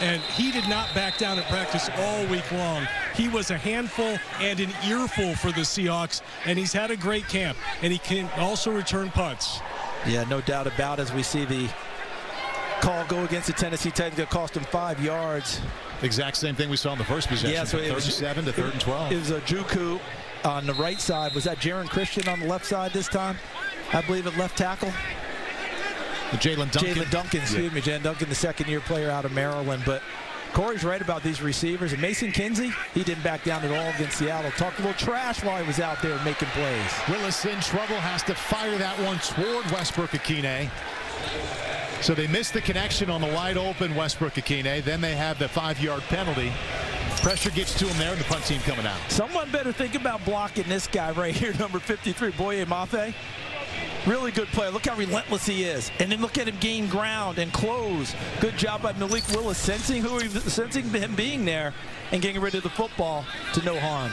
and he did not back down at practice all week long. He was a handful and an earful for the Seahawks, and he's had a great camp, and he can also return punts. Yeah, no doubt about it, as we see the call go against the Tennessee Titans that cost him five yards. Exact same thing we saw in the first possession. Yeah, so it was 37 to third and 12. It was Ojukwu on the right side. Was that Geron Christian on the left side this time? I believe at left tackle. Jaelyn Duncan. Jaelyn Duncan, excuse yeah. me. Jaelyn Duncan, the second-year player out of Maryland. But Corey's right about these receivers. And Mason Kinsey, he didn't back down at all against Seattle. Talked a little trash while he was out there making plays. Willis in trouble, has to fire that one toward Westbrook-Ikhine. So they missed the connection on the wide open Westbrook-Ikhine. Then they have the five-yard penalty. Pressure gets to him there, and the punt team coming out. Someone better think about blocking this guy right here, number 53, Boye Mafe. Really good play. Look how relentless he is. And then look at him gain ground and close. Good job by Malik Willis sensing who he, sensing him being there and getting rid of the football to no harm.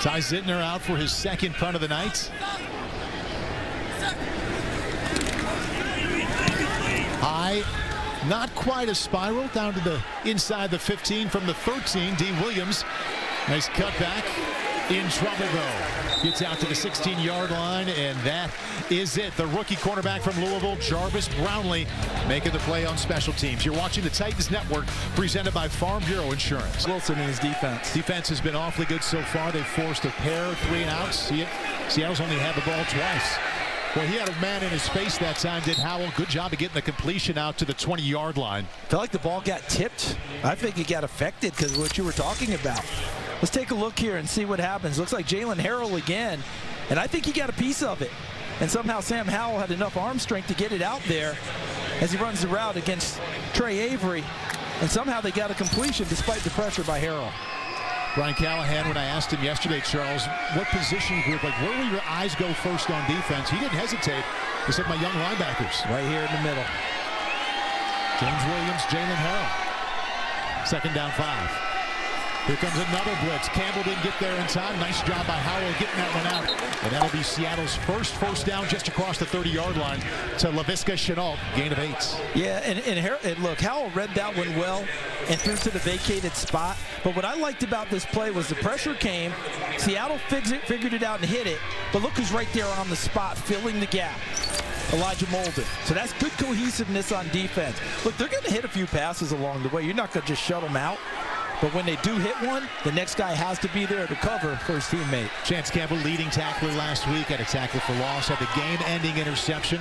Ty Zentner out for his second punt of the night. High, not quite a spiral, down to the inside the 15 from the 13. D. Williams, nice cutback. In trouble, though. Gets out to the 16-yard line, and that is it. The rookie cornerback from Louisville, Jarvis Brownlee, making the play on special teams. You're watching the Titans Network, presented by Farm Bureau Insurance. Wilson and his defense. Defense has been awfully good so far. They've forced a pair, three and outs. See it? Seattle's only had the ball twice. Well, he had a man in his face that time, did Howell. Good job of getting the completion out to the 20-yard line. Felt like the ball got tipped. I think it got affected because of what you were talking about. Let's take a look here and see what happens. Looks like Jaylen Harrell again, and I think he got a piece of it. And somehow Sam Howell had enough arm strength to get it out there as he runs the route against Tre Avery. And somehow they got a completion despite the pressure by Harrell. Brian Callahan, when I asked him yesterday, Charles, what position group, like where will your eyes go first on defense? He didn't hesitate. He said, my young linebackers. Right here in the middle. James Williams, Jaylen Harrell. Second down five. Here comes another blitz. Campbell didn't get there in time. Nice job by Howell getting that one out. And that'll be Seattle's first first down just across the 30-yard line to Laviska Shenault. Gain of eight. Yeah, and, and, and, look, Howell read that one well and threw to the vacated spot. But what I liked about this play was the pressure came. Seattle figured it out and hit it. But look who's right there on the spot, filling the gap. Elijah Molden. So that's good cohesiveness on defense. Look, they're going to hit a few passes along the way. You're not going to just shut them out. But when they do hit one, the next guy has to be there to cover for his teammate. Chance Campbell, leading tackler last week, had a tackle for loss, had the game-ending interception,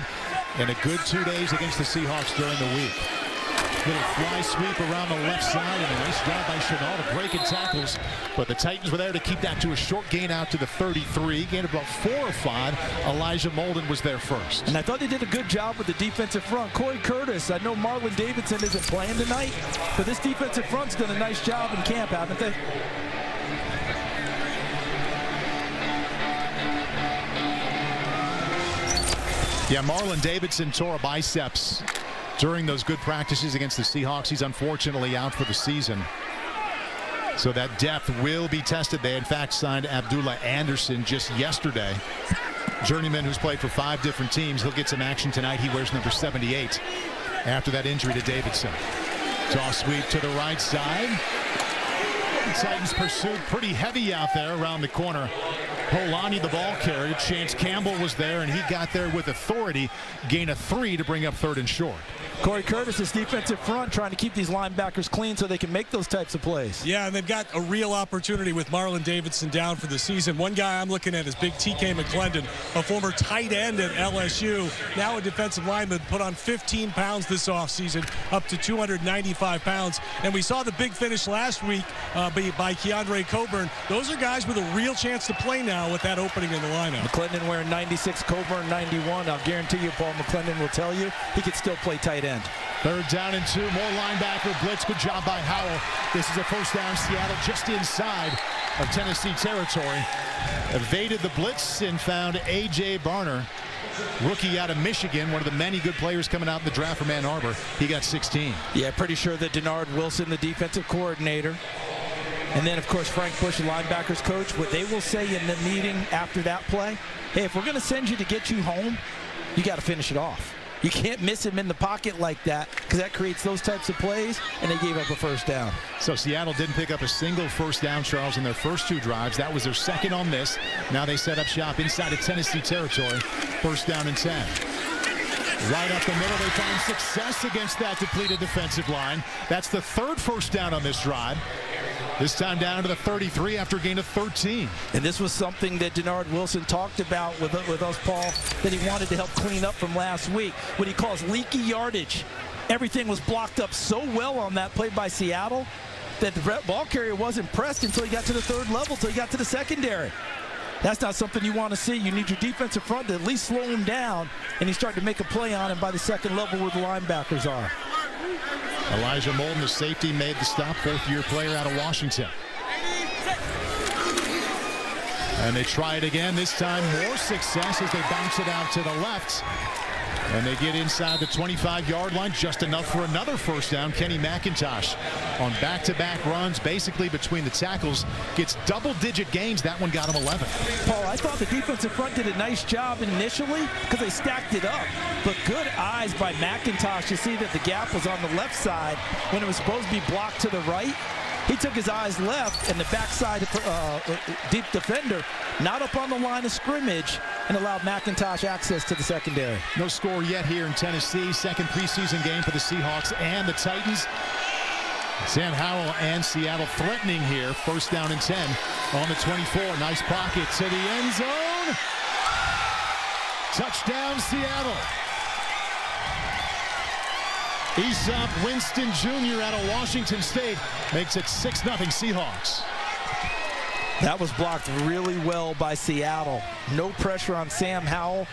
and a good two days against the Seahawks during the week. Little fly sweep around the left side and a nice job by Shenault to break in tackles. But the Titans were there to keep that to a short gain out to the 33. Gain about four or five. Elijah Molden was there first. And I thought they did a good job with the defensive front. Corey Curtis, I know Marlon Davidson isn't playing tonight, but this defensive front's done a nice job in camp, haven't they? Yeah, Marlon Davidson tore a biceps during those good practices against the Seahawks. He's unfortunately out for the season. So that depth will be tested. They, in fact, signed Abdullah Anderson just yesterday. Journeyman who's played for five different teams. He'll get some action tonight. He wears number 78 after that injury to Davidson. Toss sweep to the right side. The Titans pursued pretty heavy out there around the corner. Holani the ball carrier. Chance Campbell was there, and he got there with authority. Gain a three to bring up third and short. Corey Curtis' defensive front trying to keep these linebackers clean so they can make those types of plays. Yeah, and they've got a real opportunity with Marlon Davidson down for the season. One guy I'm looking at is big TK McClendon, a former tight end at LSU, now a defensive lineman, put on 15 pounds this offseason, up to 295 pounds. And we saw the big finish last week uh, by, by Keondre Coburn. Those are guys with a real chance to play now with that opening in the lineup. McClendon wearing 96, Coburn 91. I'll guarantee you Paul McClendon will tell you he could still play tight end. Third down and two. More linebacker blitz. Good job by Howell. This is a first down. Seattle just inside of Tennessee territory. Evaded the blitz and found A.J. Barner. Rookie out of Michigan, one of the many good players coming out in the draft from Ann Arbor. He got 16. Yeah, pretty sure that Dennard Wilson, the defensive coordinator, and then, of course, Frank Bush, the linebackers coach, what they will say in the meeting after that play, hey, if we're going to send you to get you home, you got to finish it off. You can't miss him in the pocket like that because that creates those types of plays, and they gave up a first down. So Seattle didn't pick up a single first down, Charles, in their first two drives. That was their second on this. Now they set up shop inside of Tennessee territory. First down and 10. Right up the middle, they find success against that depleted defensive line. That's the third first down on this drive. This time down to the 33 after a gain of 13. And this was something that Dennard Wilson talked about with, with us, Paul, that he wanted to help clean up from last week. What he calls leaky yardage. Everything was blocked up so well on that play by Seattle that the ball carrier wasn't pressed until he got to the third level, until he got to the secondary. That's not something you want to see. You need your defensive front to at least slow him down, and he started to make a play on him by the second level where the linebackers are. Elijah Molden, the safety, made the stop. Fourth-year player out of Washington. And they try it again. This time more success as they bounce it out to the left. And they get inside the 25-yard line, just enough for another first down. Kenny McIntosh on back-to-back -back runs, basically between the tackles, gets double-digit gains. That one got him 11. Paul, I thought the defensive front did a nice job initially because they stacked it up. But good eyes by McIntosh to see that the gap was on the left side when it was supposed to be blocked to the right. He took his eyes left, and the backside uh, deep defender not up on the line of scrimmage and allowed McIntosh access to the secondary. No score yet here in Tennessee. Second preseason game for the Seahawks and the Titans. Sam Howell and Seattle threatening here. First down and 10 on the 24. Nice pocket to the end zone. Touchdown, Seattle. Easop Winston Jr. out of Washington State makes it 6-0 Seahawks. That was blocked really well by Seattle. No pressure on Sam Howell,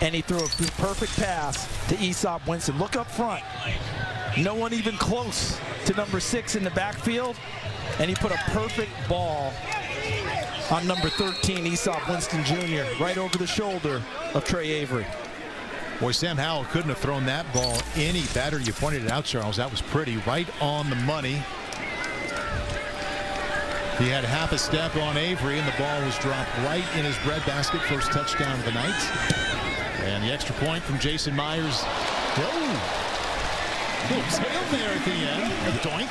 and he threw a perfect pass to Easop Winston. Look up front. No one even close to number six in the backfield, and he put a perfect ball on number 13, Easop Winston Jr., right over the shoulder of Tre Avery. Boy, Sam Howell couldn't have thrown that ball any better. You pointed it out, Charles. That was pretty. Right on the money. He had half a step on Avery, and the ball was dropped right in his breadbasket. First touchdown of the night. And the extra point from Jason Myers. Whoa. Little tail there at the end. A doink.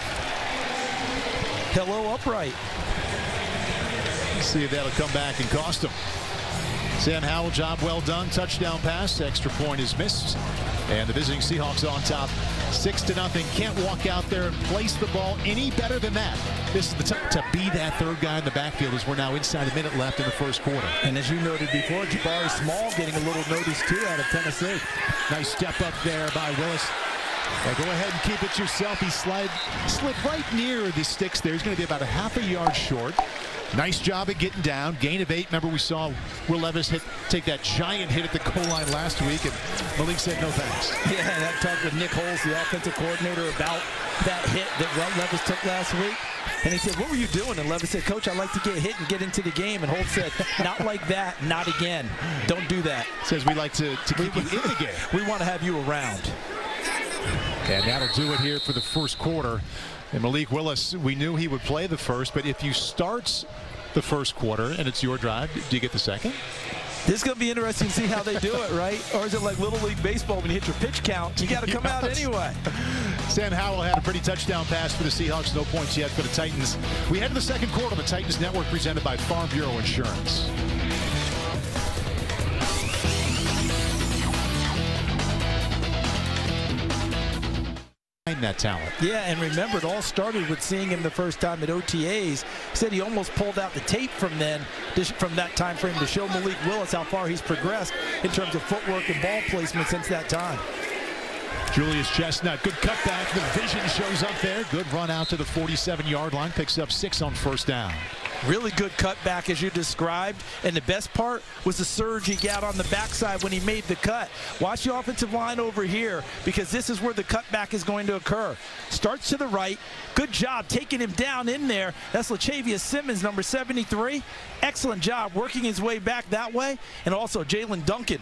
Hello upright. See if that'll come back and cost him. Sam Howell, job well done. Touchdown pass. Extra point is missed. And the visiting Seahawks on top. Six to nothing. Can't walk out there and place the ball any better than that. This is the time to be that third guy in the backfield as we're now inside a minute left in the first quarter. And as you noted before, Jabari Small getting a little notice too out of Tennessee. Nice step up there by Willis. Now go ahead and keep it yourself. He slid, slid right near the sticks there. He's going to be about a half a yard short. Nice job at getting down. Gain of eight. Remember we saw Will Levis hit, take that giant hit at the goal line last week, and Malik said no thanks. Yeah, and I talked with Nick Holz, the offensive coordinator, about that hit that Will Levis took last week. And he said, what were you doing? And Levis said, Coach, I like to get hit and get into the game. And Holt said, not like that, not again. Don't do that. Says we like to, to keep you in the game. We want to have you around. And that'll do it here for the first quarter. And Malik Willis, we knew he would play the first, but if you start the first quarter and it's your drive, do you get the second? This is going to be interesting to see how they do it, right? Or is it like Little League Baseball when you hit your pitch count, you got to come yes. out anyway? Sam Howell had a pretty touchdown pass for the Seahawks. No points yet for the Titans. We head to the second quarter of the Titans Network presented by Farm Bureau Insurance. That talent. Yeah, and remember, it all started with seeing him the first time at OTAs. He said he almost pulled out the tape from then, from that time frame, to show Malik Willis how far he's progressed in terms of footwork and ball placement since that time. Julius Chestnut, good cutback. The vision shows up there. Good run out to the 47-yard line. Picks up six on first down. Really good cutback as you described. And the best part was the surge he got on the backside when he made the cut. Watch the offensive line over here because this is where the cutback is going to occur. Starts to the right. Good job taking him down in there. That's Lachavious Simmons, number 73. Excellent job working his way back that way. And also Jaelyn Duncan,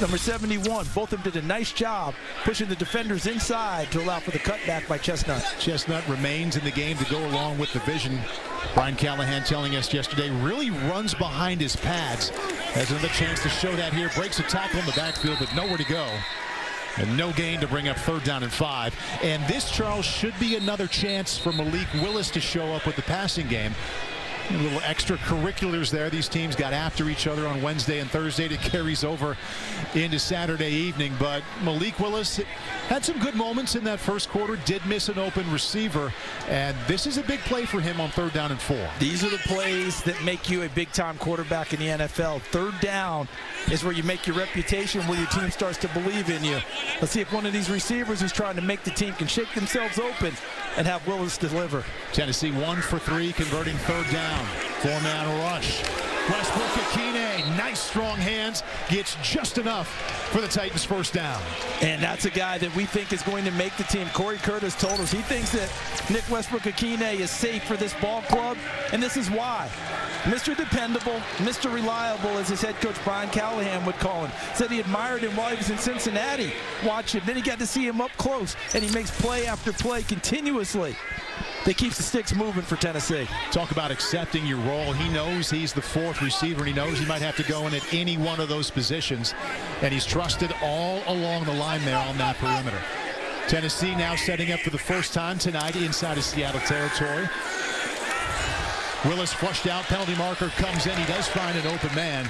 number 71. Both of them did a nice job pushing the defenders inside to allow for the cutback by Chestnut. Chestnut remains in the game to go along with the vision. Brian Callahan telling us yesterday really runs behind his pads. Has another chance to show that here. Breaks a tackle in the backfield, but nowhere to go. And no gain to bring up third down and five. And this, Charles, should be another chance for Malik Willis to show up with the passing game. A little extracurriculars there. These teams got after each other on Wednesday and Thursday. It carries over into Saturday evening. But Malik Willis had some good moments in that first quarter. Did miss an open receiver. And this is a big play for him on third down and four. These are the plays that make you a big-time quarterback in the NFL. Third down is where you make your reputation, where your team starts to believe in you. Let's see if one of these receivers who's trying to make the team can shake themselves open and have Willis deliver. Tennessee one for three, converting third down. Four-man rush. Westbrook-Ikhine, nice strong hands, gets just enough for the Titans first down. And that's a guy that we think is going to make the team. Corey Curtis told us he thinks that Nick Westbrook-Ikhine is safe for this ball club, and this is why. Mr. Dependable, Mr. Reliable, as his head coach Brian Callahan would call him. Said he admired him while he was in Cincinnati. Watch him. Then he got to see him up close, and he makes play after play continuously that keeps the sticks moving for Tennessee. Talk about accepting your role. He knows he's the fourth receiver, and he knows he might have to go in at any one of those positions, and he's trusted all along the line there on that perimeter. Tennessee now setting up for the first time tonight inside of Seattle territory. Willis flushed out. Penalty marker comes in. He does find an open man.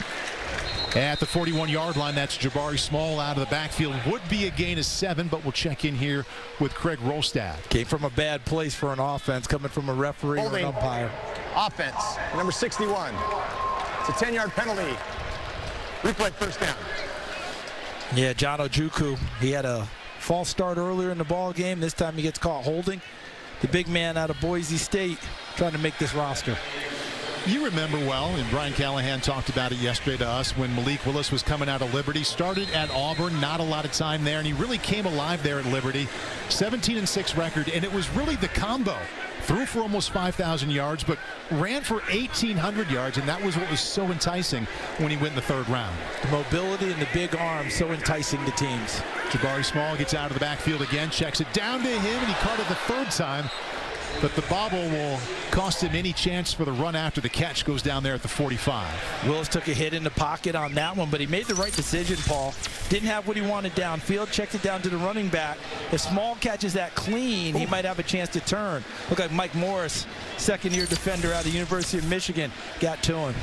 At the 41-yard line, that's Jabari Small out of the backfield. Would be a gain of seven, but we'll check in here with Craig Wrolstad. Came from a bad place for an offense, coming from a referee Holding. or an umpire. Offense, number 61. It's a 10-yard penalty. Replay first down. Yeah, John Ojukwu, he had a false start earlier in the ball game. This time he gets caught holding. The big man out of Boise State trying to make this roster. You remember well, and Brian Callahan talked about it yesterday to us when Malik Willis was coming out of Liberty. Started at Auburn, not a lot of time there, and he really came alive there at Liberty. 17 and 6 record, and it was really the combo. Threw for almost 5,000 yards, but ran for 1,800 yards, and that was what was so enticing when he went in the third round. The mobility and the big arm so enticing to teams. Jabari Small gets out of the backfield again, checks it down to him, and he caught it the third time. But the bobble will cost him any chance for the run after the catch goes down there at the 45. Willis took a hit in the pocket on that one, but he made the right decision, Paul. Didn't have what he wanted downfield, checked it down to the running back. If Small catches that clean, he might have a chance to turn. Look like Mike Morris, second-year defender out of the University of Michigan, got to him.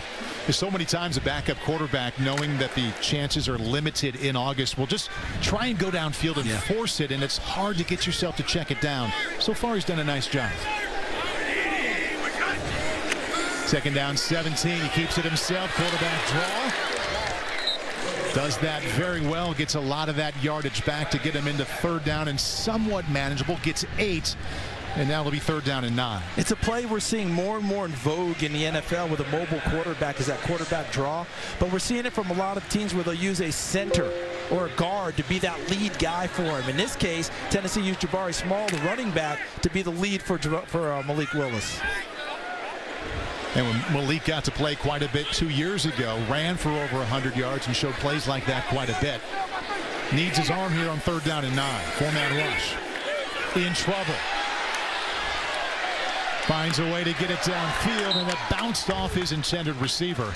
There's so many times a backup quarterback, knowing that the chances are limited in August, will just try and go downfield and yeah. force it, and it's hard to get yourself to check it down. So far, he's done a nice job. Second down 17. He keeps it himself. Quarterback draw. Does that very well. Gets a lot of that yardage back to get him into third down and somewhat manageable. Gets eight. And now it'll be third down and nine. It's a play we're seeing more and more in vogue in the NFL with a mobile quarterback is that quarterback draw. But we're seeing it from a lot of teams where they'll use a center or a guard to be that lead guy for him. In this case, Tennessee used Jabari Small, the running back, to be the lead for, for uh, Malik Willis. And when Malik got to play quite a bit two years ago, ran for over 100 yards and showed plays like that quite a bit. Needs his arm here on third down and nine. Four-man rush. In trouble. Finds a way to get it downfield, and it bounced off his intended receiver.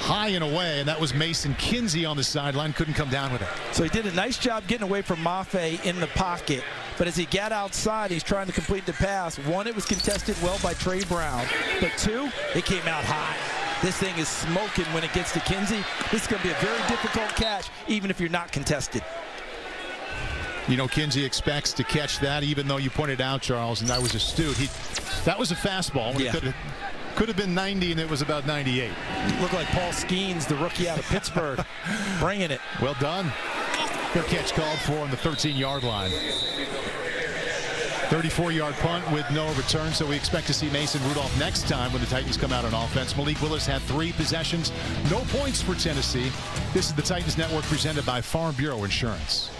High and away, and that was Mason Kinsey on the sideline. Couldn't come down with it. So he did a nice job getting away from Mafe in the pocket. But as he got outside, he's trying to complete the pass. One, it was contested well by Tre Brown. But two, it came out high. This thing is smoking when it gets to Kinsey. This is going to be a very difficult catch, even if you're not contested. You know, Kinsey expects to catch that, even though you pointed out, Charles, and that was astute. He, that was a fastball. Yeah. Could have, could have been 90, and it was about 98. Looked like Paul Skenes, the rookie out of Pittsburgh, bringing it. Well done. Good catch called for on the 13-yard line. 34-yard punt with no return, so we expect to see Mason Rudolph next time when the Titans come out on offense. Malik Willis had three possessions, no points for Tennessee. This is the Titans Network presented by Farm Bureau Insurance.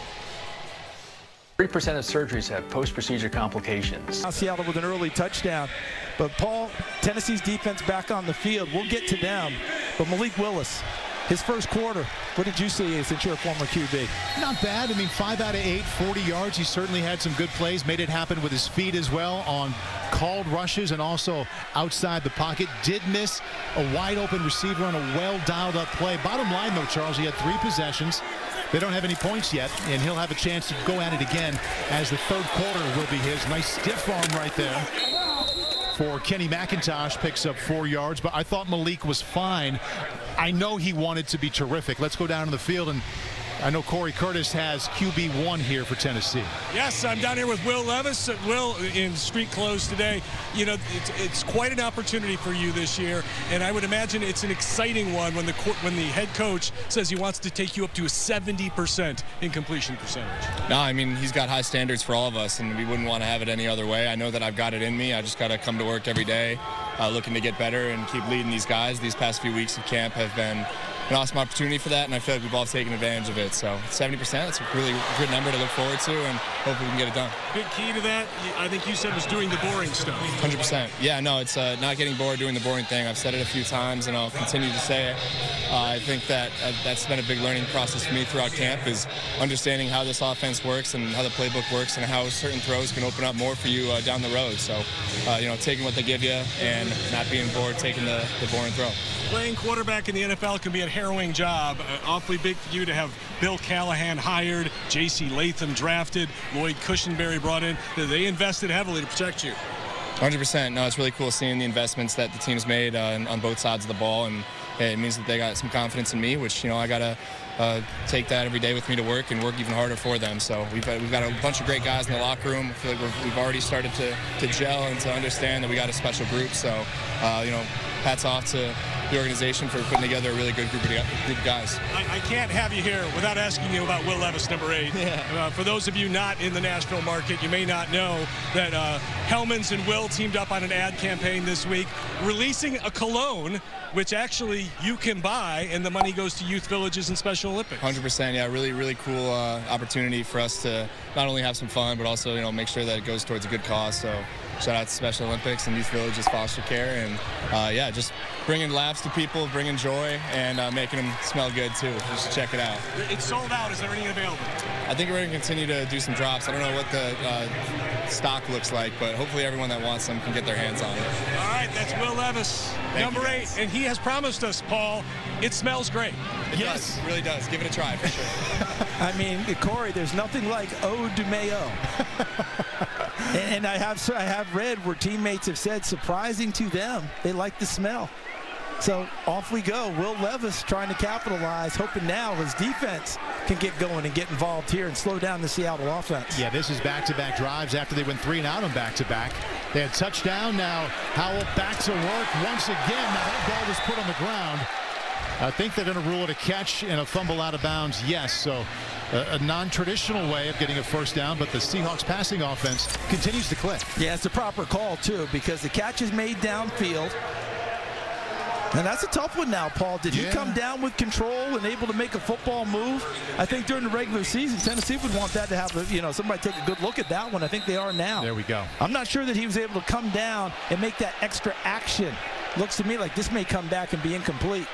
3% of surgeries have post-procedure complications. Seattle with an early touchdown. But Paul, Tennessee's defense back on the field. We'll get to them. But Malik Willis, his first quarter, what did you see since you're a former QB? Not bad. I mean, five out of eight, 40 yards. He certainly had some good plays. Made it happen with his feet as well on called rushes and also outside the pocket. Did miss a wide open receiver on a well dialed up play. Bottom line, though, Charles, he had three possessions. They don't have any points yet, and he'll have a chance to go at it again as the third quarter will be his. Nice stiff arm right there for Kenny McIntosh picks up four yards, but I thought Malik was fine. I know he wanted to be terrific. Let's go down to the field and I know Corey Curtis has QB1 here for Tennessee. Yes, I'm down here with Will Levis. Uh, Will in street clothes today. You know, it's, it's quite an opportunity for you this year, and I would imagine it's an exciting one when the when the head coach says he wants to take you up to a 70% in completion percentage. No, I mean he's got high standards for all of us, and we wouldn't want to have it any other way. I know that I've got it in me. I just got to come to work every day, uh, looking to get better and keep leading these guys. These past few weeks of camp have been an awesome opportunity for that, and I feel like we've all taken advantage of it. So 70%, that's a really good number to look forward to, and hopefully we can get it done. Big key to that, I think you said, was doing the boring stuff. 100%. Yeah, no, it's uh, not getting bored doing the boring thing. I've said it a few times, and I'll continue to say it. Uh, I think that uh, that's been a big learning process for me throughout camp is understanding how this offense works and how the playbook works and how certain throws can open up more for you uh, down the road. So, uh, you know, taking what they give you and not being bored, taking the, the boring throw. Playing quarterback in the NFL can be a harrowing job. Uh, awfully big for you to have Bill Callahan hired, J.C. Latham drafted, Lloyd Cushenberry brought in. They invested heavily to protect you. 100%. No, it's really cool seeing the investments that the team's made uh, on both sides of the ball, and it means that they got some confidence in me, which you know I gotta uh, take that every day with me to work and work even harder for them. So we've got, we've got a bunch of great guys in the locker room. I feel like we have already started to, to gel and to understand that we got a special group. So uh, you know, hats off to the organization for putting together a really good group of, group of guys. I, I, can't have you here without asking you about Will Levis, number eight. Yeah. Uh, for those of you not in the Nashville market, you may not know that uh, Hellmann's and Will teamed up on an ad campaign this week, releasing a cologne, which actually you can buy, and the money goes to youth villages and Special Olympics. 100%, yeah, really, really cool uh, opportunity for us to not only have some fun, but also, you know, make sure that it goes towards a good cause. So shout out to Special Olympics and Youth Villages Foster Care, and uh, yeah, just bringing laughs to people, bringing joy, and uh, making them smell good too. Just check it out. It's sold out. Is there anything available? I think we're going to continue to do some drops. I don't know what the uh, stock looks like, but hopefully everyone that wants them can get their hands on it. All right, that's Will Levis, Thank number eight, and he has promised us, Paul, it smells great. It yes, does. it really does. Give it a try for sure. I mean, Corey, there's nothing like eau de mayo. and I have I have read where teammates have said, surprising to them, they like the smell. So off we go. Will Levis trying to capitalize, hoping now his defense can get going and get involved here and slow down the Seattle offense. Yeah, this is back-to-back -back drives after they went three and out on back-to-back. -back. They had touchdown. Now Howell back to work once again. Now that ball was put on the ground. I think they're going to rule it a catch and a fumble out of bounds. Yes, so a, a non-traditional way of getting a first down, but the Seahawks passing offense continues to click. Yeah, it's a proper call, too, because the catch is made downfield. And that's a tough one now, Paul. Did yeah. he come down with control and able to make a football move? I think during the regular season, Tennessee would want that to have, you know, somebody take a good look at that one. I think they are now. There we go. I'm not sure that he was able to come down and make that extra action. Looks to me like this may come back and be incomplete.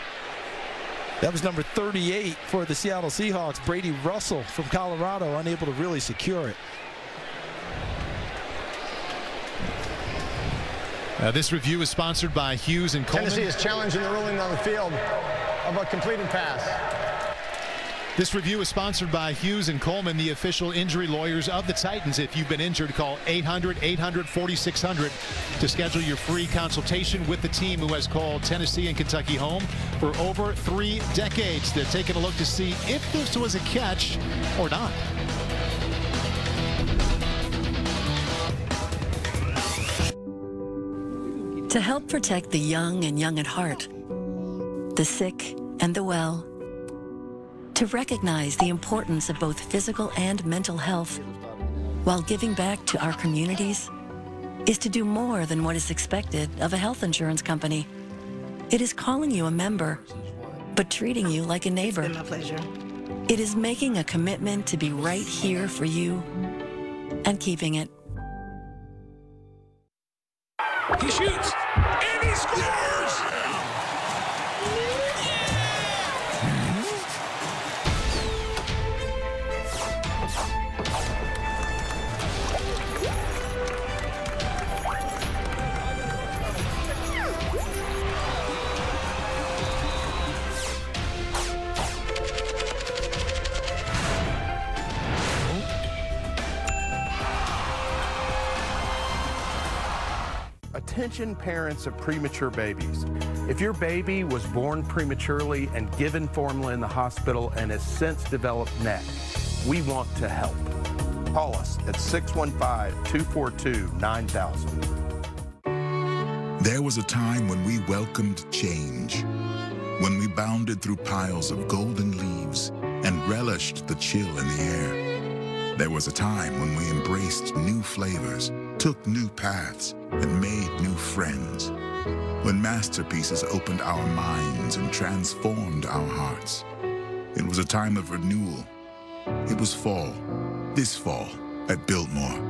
That was number 38 for the Seattle Seahawks, Brady Russell from Colorado, unable to really secure it. Uh, this review is sponsored by Hughes and Coleman. Tennessee is challenging the ruling on the field of a completed pass. This review is sponsored by Hughes and Coleman, the official injury lawyers of the Titans. If you've been injured, call 800-800-4600 to schedule your free consultation with the team who has called Tennessee and Kentucky home for over three decades. They're taking a look to see if this was a catch or not. To help protect the young and young at heart, the sick and the well, to recognize the importance of both physical and mental health while giving back to our communities is to do more than what is expected of a health insurance company. It is calling you a member, but treating you like a neighbor. It's been my pleasure. It is making a commitment to be right here for you and keeping it. He shoots, and he scores! Attention parents of premature babies. If your baby was born prematurely and given formula in the hospital and has since developed NEC, we want to help. Call us at 615-242-9000. There was a time when we welcomed change, when we bounded through piles of golden leaves and relished the chill in the air. There was a time when we embraced new flavors, took new paths, and made new friends. When masterpieces opened our minds and transformed our hearts. It was a time of renewal. It was fall, this fall at Biltmore.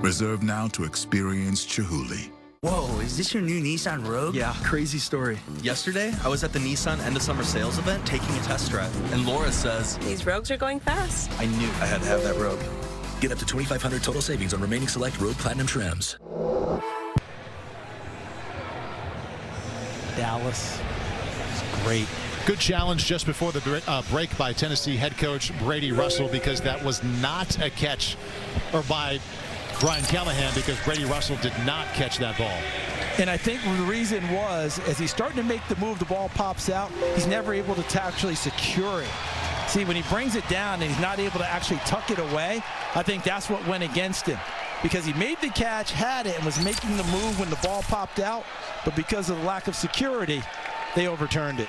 Reserved now to experience Chihuly. Whoa, is this your new Nissan Rogue? Yeah, crazy story. Yesterday, I was at the Nissan end of summer sales event taking a test drive, and Laura says, These Rogues are going fast. I knew I had to have that Rogue. Get up to 2500 total savings on remaining select Rogue Platinum trims. Dallas. It's great. Good challenge just before the uh, break by Tennessee head coach Brady Russell because that was not a catch or by Brian Callahan because Brady Russell did not catch that ball. And I think the reason was as he's starting to make the move, the ball pops out, he's never able to actually secure it. See, when he brings it down and he's not able to actually tuck it away, I think that's what went against him. Because he made the catch, had it, and was making the move when the ball popped out, but because of the lack of security, they overturned it.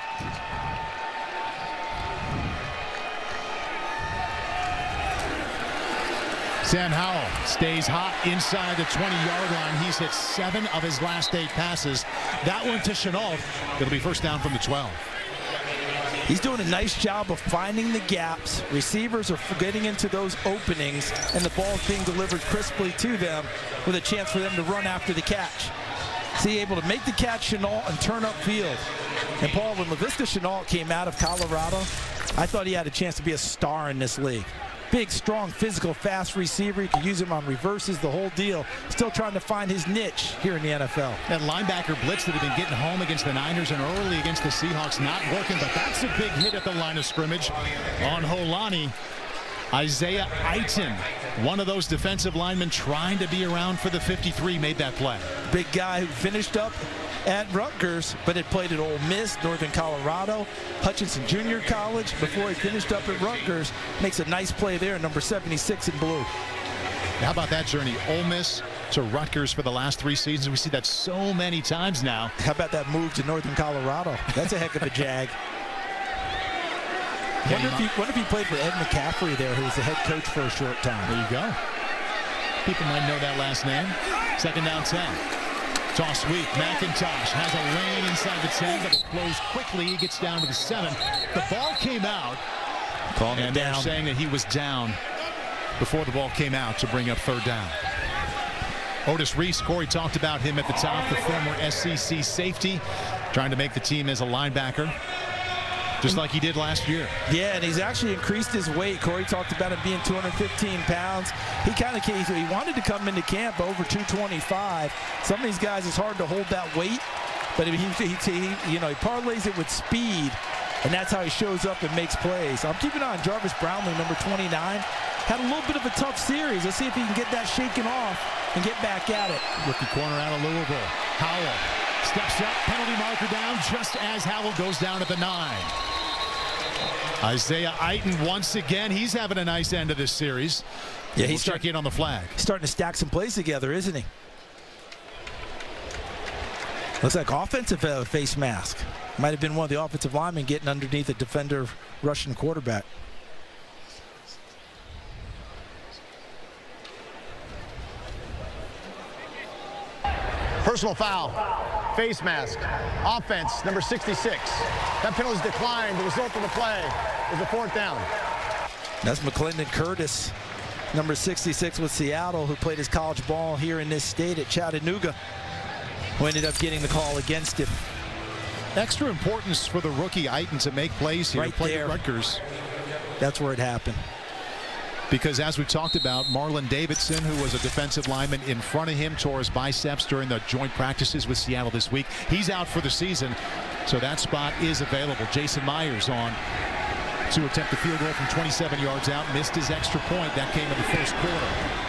Sam Howell stays hot inside the 20-yard line. He's hit seven of his last eight passes. That one to Shenault. It'll be first down from the 12. He's doing a nice job of finding the gaps. Receivers are getting into those openings, and the ball is being delivered crisply to them with a chance for them to run after the catch. See, able to make the catch, Shenault, and turn upfield. And Paul, when Laviska Shenault came out of Colorado, I thought he had a chance to be a star in this league. Big, strong, physical, fast receiver. You can use him on reverses, the whole deal. Still trying to find his niche here in the NFL. That linebacker blitz that had been getting home against the Niners and early against the Seahawks not working, but that's a big hit at the line of scrimmage on Holani. Isaiah Iton, one of those defensive linemen trying to be around for the 53, made that play. Big guy who finished up at Rutgers, but had played at Ole Miss, Northern Colorado, Hutchinson Junior College before he finished up at Rutgers. Makes a nice play there, number 76 in blue. How about that journey? Ole Miss to Rutgers for the last three seasons. We see that so many times now. How about that move to Northern Colorado? That's a heck of a jag. Wonder if, he, wonder if he played for Ed McCaffrey there, who was the head coach for a short time. There you go. People might know that last name. Second down 10. Toss sweep. McIntosh has a lane inside the 10, but it flows quickly. He gets down to the 7. The ball came out. Calling and down. they're saying that he was down before the ball came out to bring up third down. Otis Reese, Corey talked about him at the top, the former SEC safety, trying to make the team as a linebacker just like he did last year. Yeah, and he's actually increased his weight. Corey talked about him being 215 pounds. He kind of he wanted to come into camp over 225. Some of these guys, it's hard to hold that weight, but he, he, he you know, he parlays it with speed, and that's how he shows up and makes plays. I'm keeping an eye on Jarvis Brownlee, number 29. Had a little bit of a tough series. Let's see if he can get that shaken off and get back at it. Rookie corner out of Louisville. Howell steps up, penalty marker down just as Howell goes down at the nine. Isaiah Iton once again, he's having a nice end of this series. Yeah, he's he's we'll checking on the flag. Starting to stack some plays together, isn't he? Looks like offensive uh, face mask. Might have been one of the offensive linemen getting underneath a defender Russian quarterback. Personal foul. Face mask. Offense, number 66. That penalty is declined. The result of the play is a fourth down. That's McClendon Curtis, number 66 with Seattle, who played his college ball here in this state at Chattanooga, who ended up getting the call against him. Extra importance for the rookie Iton to make plays here. Right Played there. at Rutgers. That's where it happened. Because as we talked about, Marlon Davidson, who was a defensive lineman in front of him, tore his biceps during the joint practices with Seattle this week. He's out for the season, so that spot is available. Jason Myers on to attempt the field goal from 27 yards out. Missed his extra point. That came in the first quarter.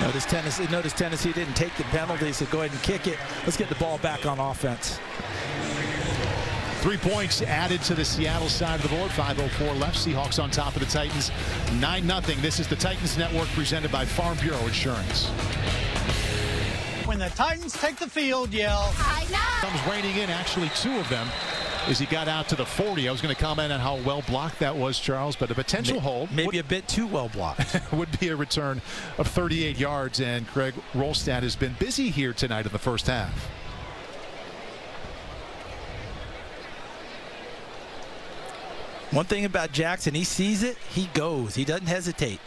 Notice Tennessee, notice Tennessee didn't take the penalty, so go ahead and kick it. Let's get the ball back on offense. Three points added to the Seattle side of the board. 5.04 left. Seahawks on top of the Titans. 9-0. This is the Titans Network presented by Farm Bureau Insurance. When the Titans take the field, yell, I know. Comes raining in, actually two of them as he got out to the 40. I was going to comment on how well blocked that was, Charles, but a potential hold. Maybe would, a bit too well blocked. would be a return of 38 yards, and Craig Wrolstad has been busy here tonight in the first half. One thing about Jackson, he sees it, he goes. He doesn't hesitate.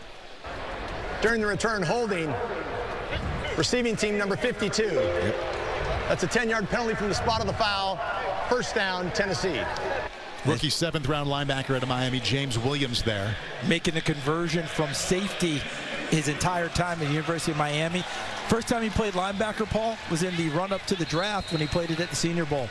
During the return, holding receiving team number 52. Yep. That's a 10-yard penalty from the spot of the foul. First down, Tennessee. Rookie seventh round linebacker out of Miami, James Williams there. Making the conversion from safety his entire time at the University of Miami. First time he played linebacker, Paul, was in the run up to the draft when he played it at the Senior Bowl.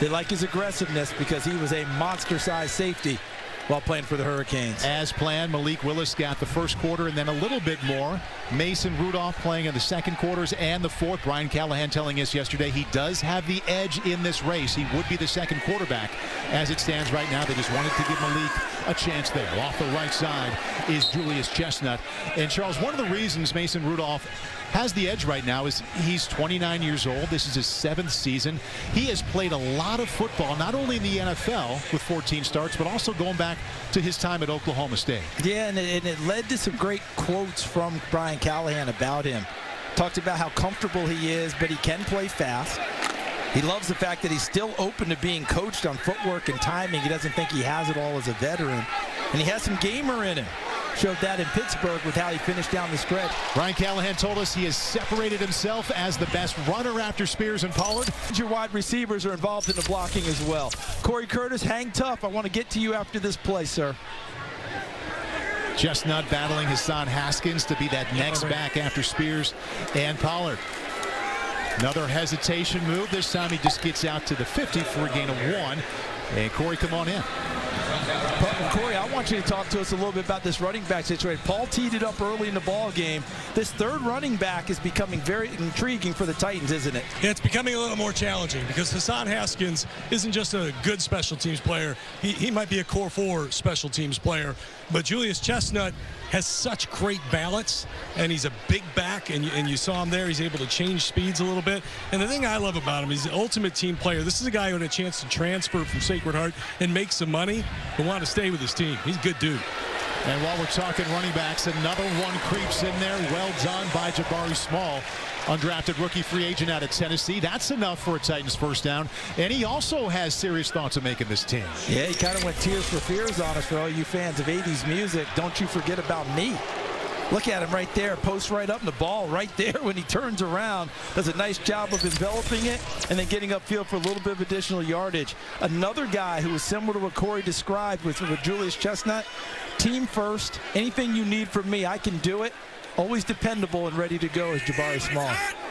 They like his aggressiveness because he was a monster-sized safety while playing for the Hurricanes. As planned, Malik Willis got the first quarter and then a little bit more. Mason Rudolph playing in the second quarters and the fourth. Brian Callahan telling us yesterday he does have the edge in this race. He would be the second quarterback. As it stands right now, they just wanted to give Malik a chance there. Off the right side is Julius Chestnut. And Charles, one of the reasons Mason Rudolph has the edge right now is he's 29 years old. This is his seventh season. He has played a lot of football, not only in the NFL with 14 starts, but also going back to his time at Oklahoma State. Yeah, and it, and it led to some great quotes from Brian Callahan about him. Talked about how comfortable he is, but he can play fast. He loves the fact that he's still open to being coached on footwork and timing. He doesn't think he has it all as a veteran. And he has some gamer in him showed that in Pittsburgh with how he finished down the stretch. Brian Callahan told us he has separated himself as the best runner after Spears and Pollard. Your wide receivers are involved in the blocking as well. Corey Curtis, hang tough. I want to get to you after this play, sir. Chestnut battling Hassan Haskins to be that next back after Spears and Pollard. Another hesitation move. This time he just gets out to the 50 for a gain of one. And Corey, come on in. Corey, I want you to talk to us a little bit about this running back situation. Paul teed it up early in the ball game. This third running back is becoming very intriguing for the Titans, isn't it? Yeah, it's becoming a little more challenging because Hassan Haskins isn't just a good special teams player. He, he might be a core four special teams player, but Julius Chestnut has such great balance, and he's a big back, and you, and you saw him there. He's able to change speeds a little bit. And the thing I love about him, he's the ultimate team player. This is a guy who had a chance to transfer from Sacred Heart and make some money, but want to stay with his team. He's a good dude. And while we're talking running backs, another one creeps in there. Well done by Jabari Small. Undrafted rookie free agent out of Tennessee. That's enough for a Titans first down. And he also has serious thoughts of making this team. Yeah, he kind of went tears for fears on us for all you fans of 80s music. Don't you forget about me. Look at him right there, post right up, and the ball right there when he turns around. Does a nice job of enveloping it and then getting upfield for a little bit of additional yardage. Another guy who is similar to what Corey described with, with Julius Chestnut. Team first. Anything you need from me, I can do it. Always dependable and ready to go is Jabari Small.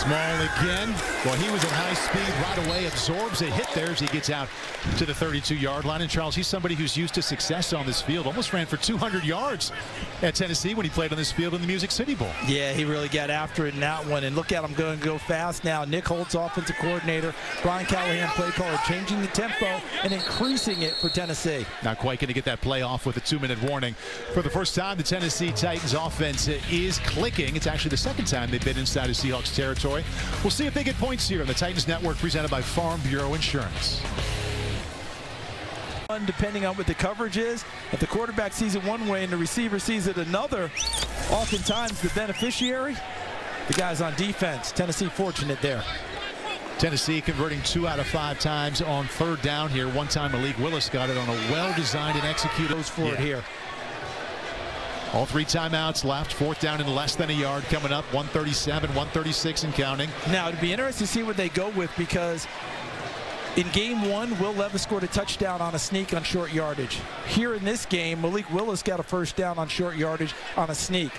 Small again. Well, he was at high speed right away, absorbs a hit there as he gets out to the 32-yard line. And Charles, he's somebody who's used to success on this field. Almost ran for 200 yards at Tennessee when he played on this field in the Music City Bowl. Yeah, he really got after it in that one. And look at him going to go fast now. Nick Holz, offensive coordinator. Brian Callahan, play caller, changing the tempo and increasing it for Tennessee. Not quite going to get that play off with a two-minute warning. For the first time, the Tennessee Titans offense is clicking. It's actually the second time they've been inside of Seahawks territory. We'll see if they get points here on the Titans Network presented by Farm Bureau Insurance depending on what the coverage is. If the quarterback sees it one way and the receiver sees it another, oftentimes the beneficiary, the guys on defense. Tennessee fortunate there. Tennessee converting two out of five times on third down here. One time Malik Willis got it on a well-designed and executed. Goes for yeah. it here. All three timeouts left. Fourth down in less than a yard coming up. 137, 136 and counting. Now, it'd be interesting to see what they go with because in game one, Will Levis scored a touchdown on a sneak on short yardage. Here in this game, Malik Willis got a first down on short yardage on a sneak.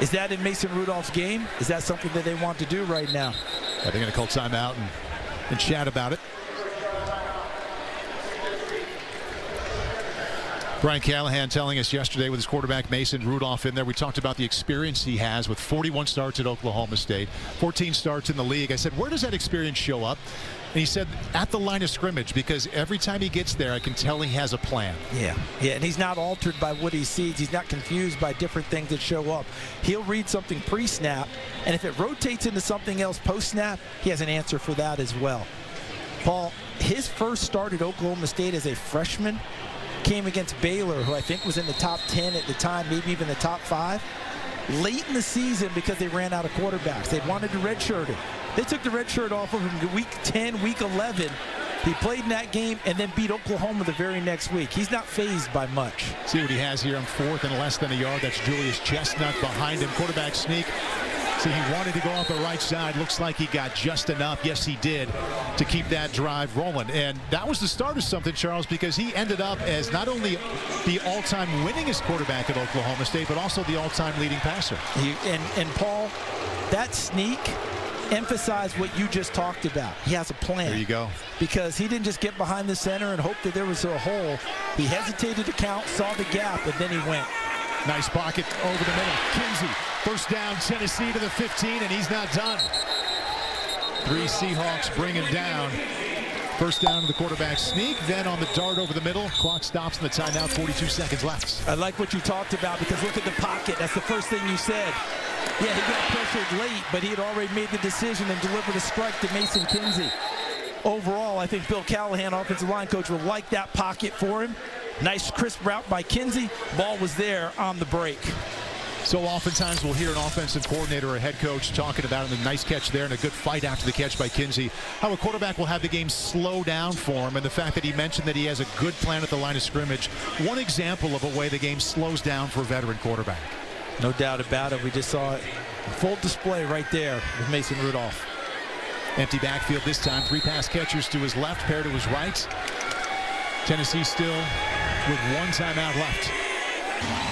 Is that in Mason Rudolph's game? Is that something that they want to do right now? Are they're going to call timeout and, and chat about it. Brian Callahan telling us yesterday with his quarterback Mason Rudolph in there. We talked about the experience he has with 41 starts at Oklahoma State, 14 starts in the league. I said, where does that experience show up? And he said, at the line of scrimmage, because every time he gets there, I can tell he has a plan. Yeah, yeah, and he's not altered by what he sees. He's not confused by different things that show up. He'll read something pre-snap, and if it rotates into something else post-snap, he has an answer for that as well. Paul, his first start at Oklahoma State as a freshman came against Baylor, who I think was in the top 10 at the time, maybe even the top five. Late in the season because they ran out of quarterbacks. They wanted to redshirt him. They took the red shirt off of him week 10, week 11. He played in that game and then beat Oklahoma the very next week. He's not phased by much. See what he has here on fourth and less than a yard. That's Julius Chestnut behind him. Quarterback sneak. See, he wanted to go off the right side. Looks like he got just enough. Yes, he did to keep that drive rolling. And that was the start of something, Charles, because he ended up as not only the all-time winningest quarterback at Oklahoma State, but also the all-time leading passer. He, and, and Paul, that sneak emphasize what you just talked about. He has a plan. There you go. Because he didn't just get behind the center and hope that there was a hole. He hesitated to count, saw the gap, and then he went. Nice pocket over the middle. Kinsey, first down, Tennessee to the 15, and he's not done. Three Seahawks bring him down. First down to the quarterback sneak, then on the dart over the middle. Clock stops in the timeout, 42 seconds left. I like what you talked about because look at the pocket. That's the first thing you said. Yeah, he got pressured late, but he had already made the decision and delivered a strike to Mason Kinsey. Overall, I think Bill Callahan, offensive line coach, will like that pocket for him. Nice crisp route by Kinsey. Ball was there on the break. So oftentimes we'll hear an offensive coordinator or a head coach talking about it, a nice catch there and a good fight after the catch by Kinsey. How a quarterback will have the game slow down for him and the fact that he mentioned that he has a good plan at the line of scrimmage. One example of a way the game slows down for a veteran quarterback. No doubt about it. We just saw it. Full display right there with Mason Rudolph. Empty backfield this time. Three pass catchers to his left, pair to his right. Tennessee still with one timeout left.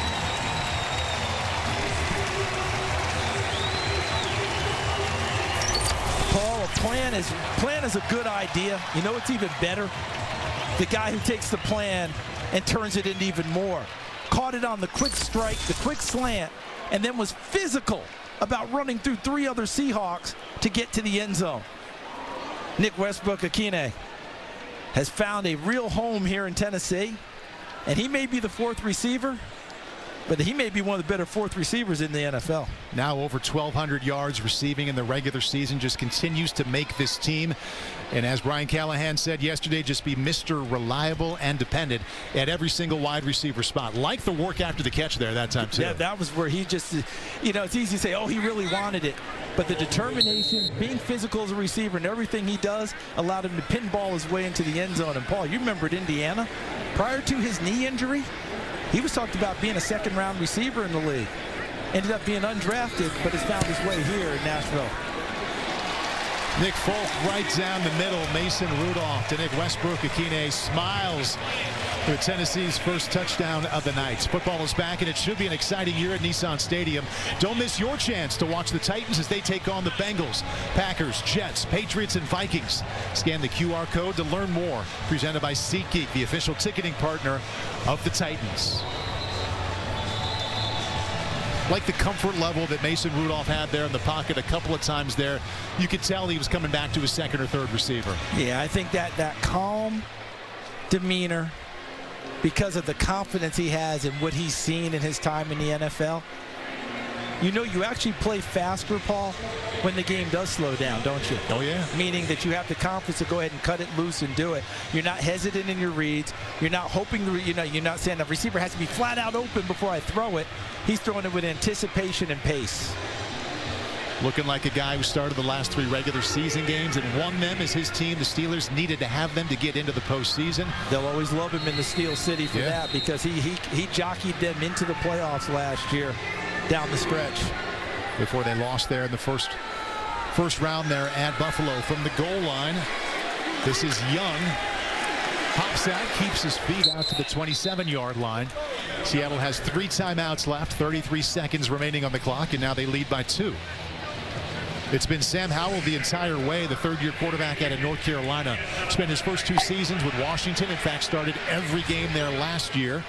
Plan is plan is a good idea. You know it's even better? The guy who takes the plan and turns it into even more. Caught it on the quick strike, the quick slant, and then was physical about running through three other Seahawks to get to the end zone. Nick Westbrook-Ikhine has found a real home here in Tennessee, and he may be the fourth receiver, but he may be one of the better fourth receivers in the NFL. Now over 1,200 yards receiving in the regular season, just continues to make this team. And as Brian Callahan said yesterday, just be Mr. Reliable and dependent at every single wide receiver spot. Like the work after the catch there that time, too. Yeah, that was where he just, you know, it's easy to say, oh, he really wanted it. But the determination, being physical as a receiver and everything he does allowed him to pinball his way into the end zone. And Paul, you remember at Indiana, prior to his knee injury, he was talked about being a second round receiver in the league. Ended up being undrafted, but has found his way here in Nashville. Nick Folk right down the middle. Mason Rudolph to Nick Westbrook-Ikhine smiles for Tennessee's first touchdown of the night. Football is back, and it should be an exciting year at Nissan Stadium. Don't miss your chance to watch the Titans as they take on the Bengals, Packers, Jets, Patriots, and Vikings. Scan the QR code to learn more. Presented by SeatGeek, the official ticketing partner of the Titans like the comfort level that Mason Rudolph had there in the pocket a couple of times there. You could tell he was coming back to his second or third receiver. Yeah, I think that that calm demeanor because of the confidence he has in what he's seen in his time in the NFL. You know, you actually play faster, Paul, when the game does slow down, don't you? Oh, yeah. Meaning that you have the confidence to go ahead and cut it loose and do it. You're not hesitant in your reads. You're not hoping, to, you know, you're not saying the receiver has to be flat out open before I throw it. He's throwing it with anticipation and pace. Looking like a guy who started the last three regular season games and won them as his team. The Steelers needed to have them to get into the postseason. They'll always love him in the Steel City for yeah. that because he, he, he jockeyed them into the playoffs last year down the stretch. Before they lost there in the first first round there at Buffalo from the goal line. This is Young. Hops out, keeps his feet out to the 27-yard line. Seattle has three timeouts left, 33 seconds remaining on the clock, and now they lead by two. It's been Sam Howell the entire way, the third-year quarterback out of North Carolina. Spent his first two seasons with Washington. In fact, started every game there last year.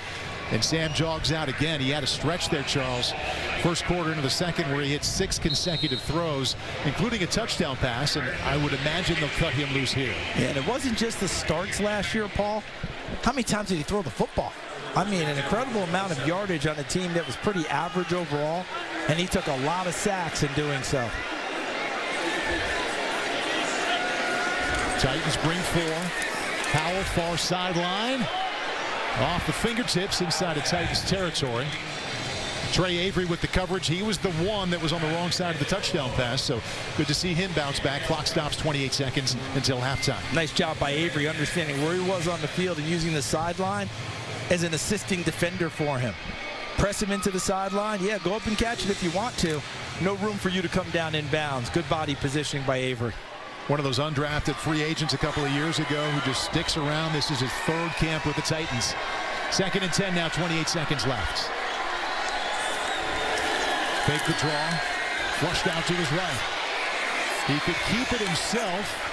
And Sam jogs out again. He had a stretch there, Charles. First quarter into the second where he hit six consecutive throws, including a touchdown pass. And I would imagine they'll cut him loose here. Yeah, and it wasn't just the starts last year, Paul. How many times did he throw the football? I mean, an incredible amount of yardage on a team that was pretty average overall. And he took a lot of sacks in doing so. Titans bring four. Howell far sideline. Off the fingertips inside of Titans territory. Tre Avery with the coverage. He was the one that was on the wrong side of the touchdown pass. So good to see him bounce back. Clock stops 28 seconds until halftime. Nice job by Avery understanding where he was on the field and using the sideline as an assisting defender for him. Press him into the sideline. Yeah, go up and catch it if you want to. No room for you to come down in bounds. Good body positioning by Avery. One of those undrafted free agents a couple of years ago who just sticks around. This is his third camp with the Titans. Second and 10 now, 28 seconds left. Fake the draw. Flushed out to his right. He could keep it himself.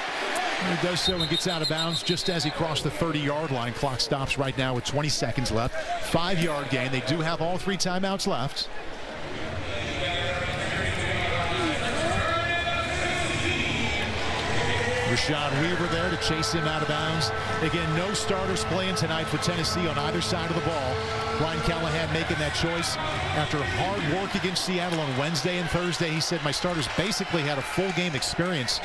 He does so and gets out of bounds just as he crossed the 30-yard line. Clock stops right now with 20 seconds left. Five-yard gain. They do have all three timeouts left. Rashad Weaver there to chase him out of bounds. Again, no starters playing tonight for Tennessee on either side of the ball. Brian Callahan making that choice after hard work against Seattle on Wednesday and Thursday. He said my starters basically had a full game experience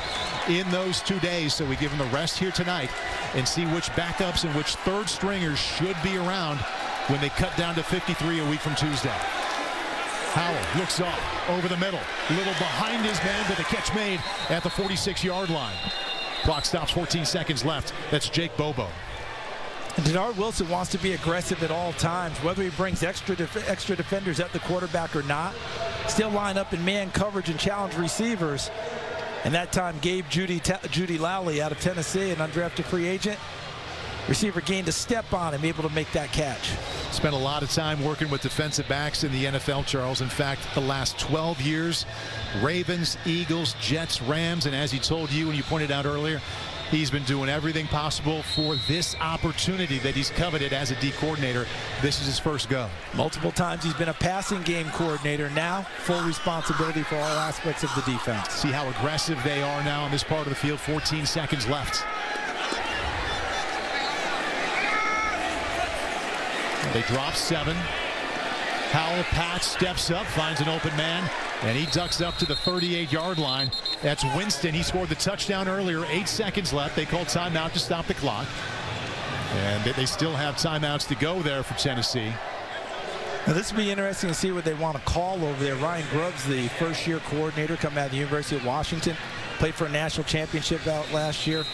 in those two days, so we give them the rest here tonight and see which backups and which third stringers should be around when they cut down to 53 a week from Tuesday. Howell looks off over the middle. A little behind his man, but the catch made at the 46-yard line. Clock stops 14 seconds left. That's Jake Bobo. And Dennard Wilson wants to be aggressive at all times, whether he brings extra def extra defenders at the quarterback or not. Still line up in man coverage and challenge receivers. And that time, Gabe Jeudy, Jeudy Lally out of Tennessee, an undrafted free agent. Receiver gained a step on him, able to make that catch. Spent a lot of time working with defensive backs in the NFL, Charles. In fact, the last 12 years, Ravens, Eagles, Jets, Rams, and as he told you and you pointed out earlier, he's been doing everything possible for this opportunity that he's coveted as a D coordinator. This is his first go. Multiple times he's been a passing game coordinator. Now, full responsibility for all aspects of the defense. See how aggressive they are now on this part of the field. 14 seconds left. They drop seven. Howell Pat steps up, finds an open man, and he ducks up to the 38-yard line. That's Winston. He scored the touchdown earlier. Eight seconds left. They call timeout to stop the clock. And they still have timeouts to go there for Tennessee. Now this will be interesting to see what they want to call over there. Ryan Grubbs, the first-year coordinator coming out of the University of Washington, played for a national championship out last year.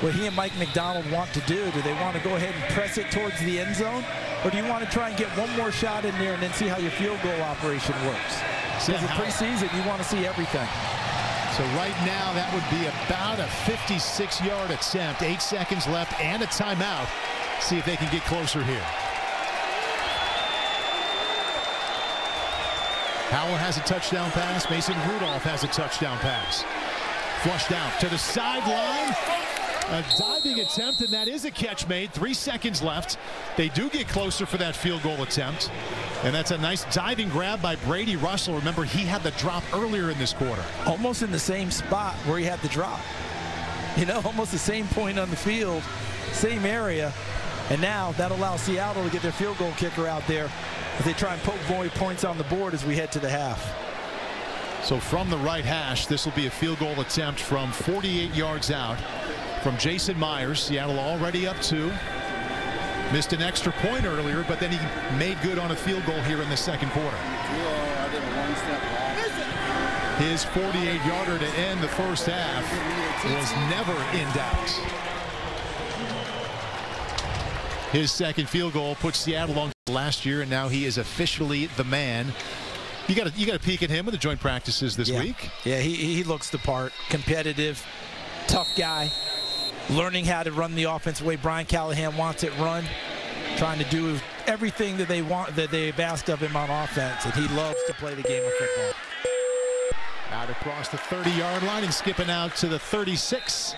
What he and Mike Macdonald want to do, do they want to go ahead and press it towards the end zone? Or do you want to try and get one more shot in there and then see how your field goal operation works? Because in preseason, you want to see everything. So right now, that would be about a 56-yard attempt. Eight seconds left and a timeout. See if they can get closer here. Howell has a touchdown pass. Mason Rudolph has a touchdown pass. Flushed out to the sideline. A diving attempt, and that is a catch made. Three seconds left. They do get closer for that field goal attempt. And that's a nice diving grab by Brady Russell. Remember, he had the drop earlier in this quarter. Almost in the same spot where he had the drop. You know, almost the same point on the field, same area. And now that allows Seattle to get their field goal kicker out there as they try and put more points on the board as we head to the half. So from the right hash, this will be a field goal attempt from 48 yards out from Jason Myers. Seattle already up two. Missed an extra point earlier, but then he made good on a field goal here in the second quarter. His 48-yarder to end the first half was never in doubt. His second field goal puts Seattle on last year, and now he is officially the man. You got you got a peek at him in the joint practices this yeah. week. Yeah, he, he looks the part. Competitive, tough guy learning how to run the offense the way Brian Callahan wants it run, trying to do everything that they want that they've asked of him on offense, and he loves to play the game of football. Out across the 30-yard line and skipping out to the 36.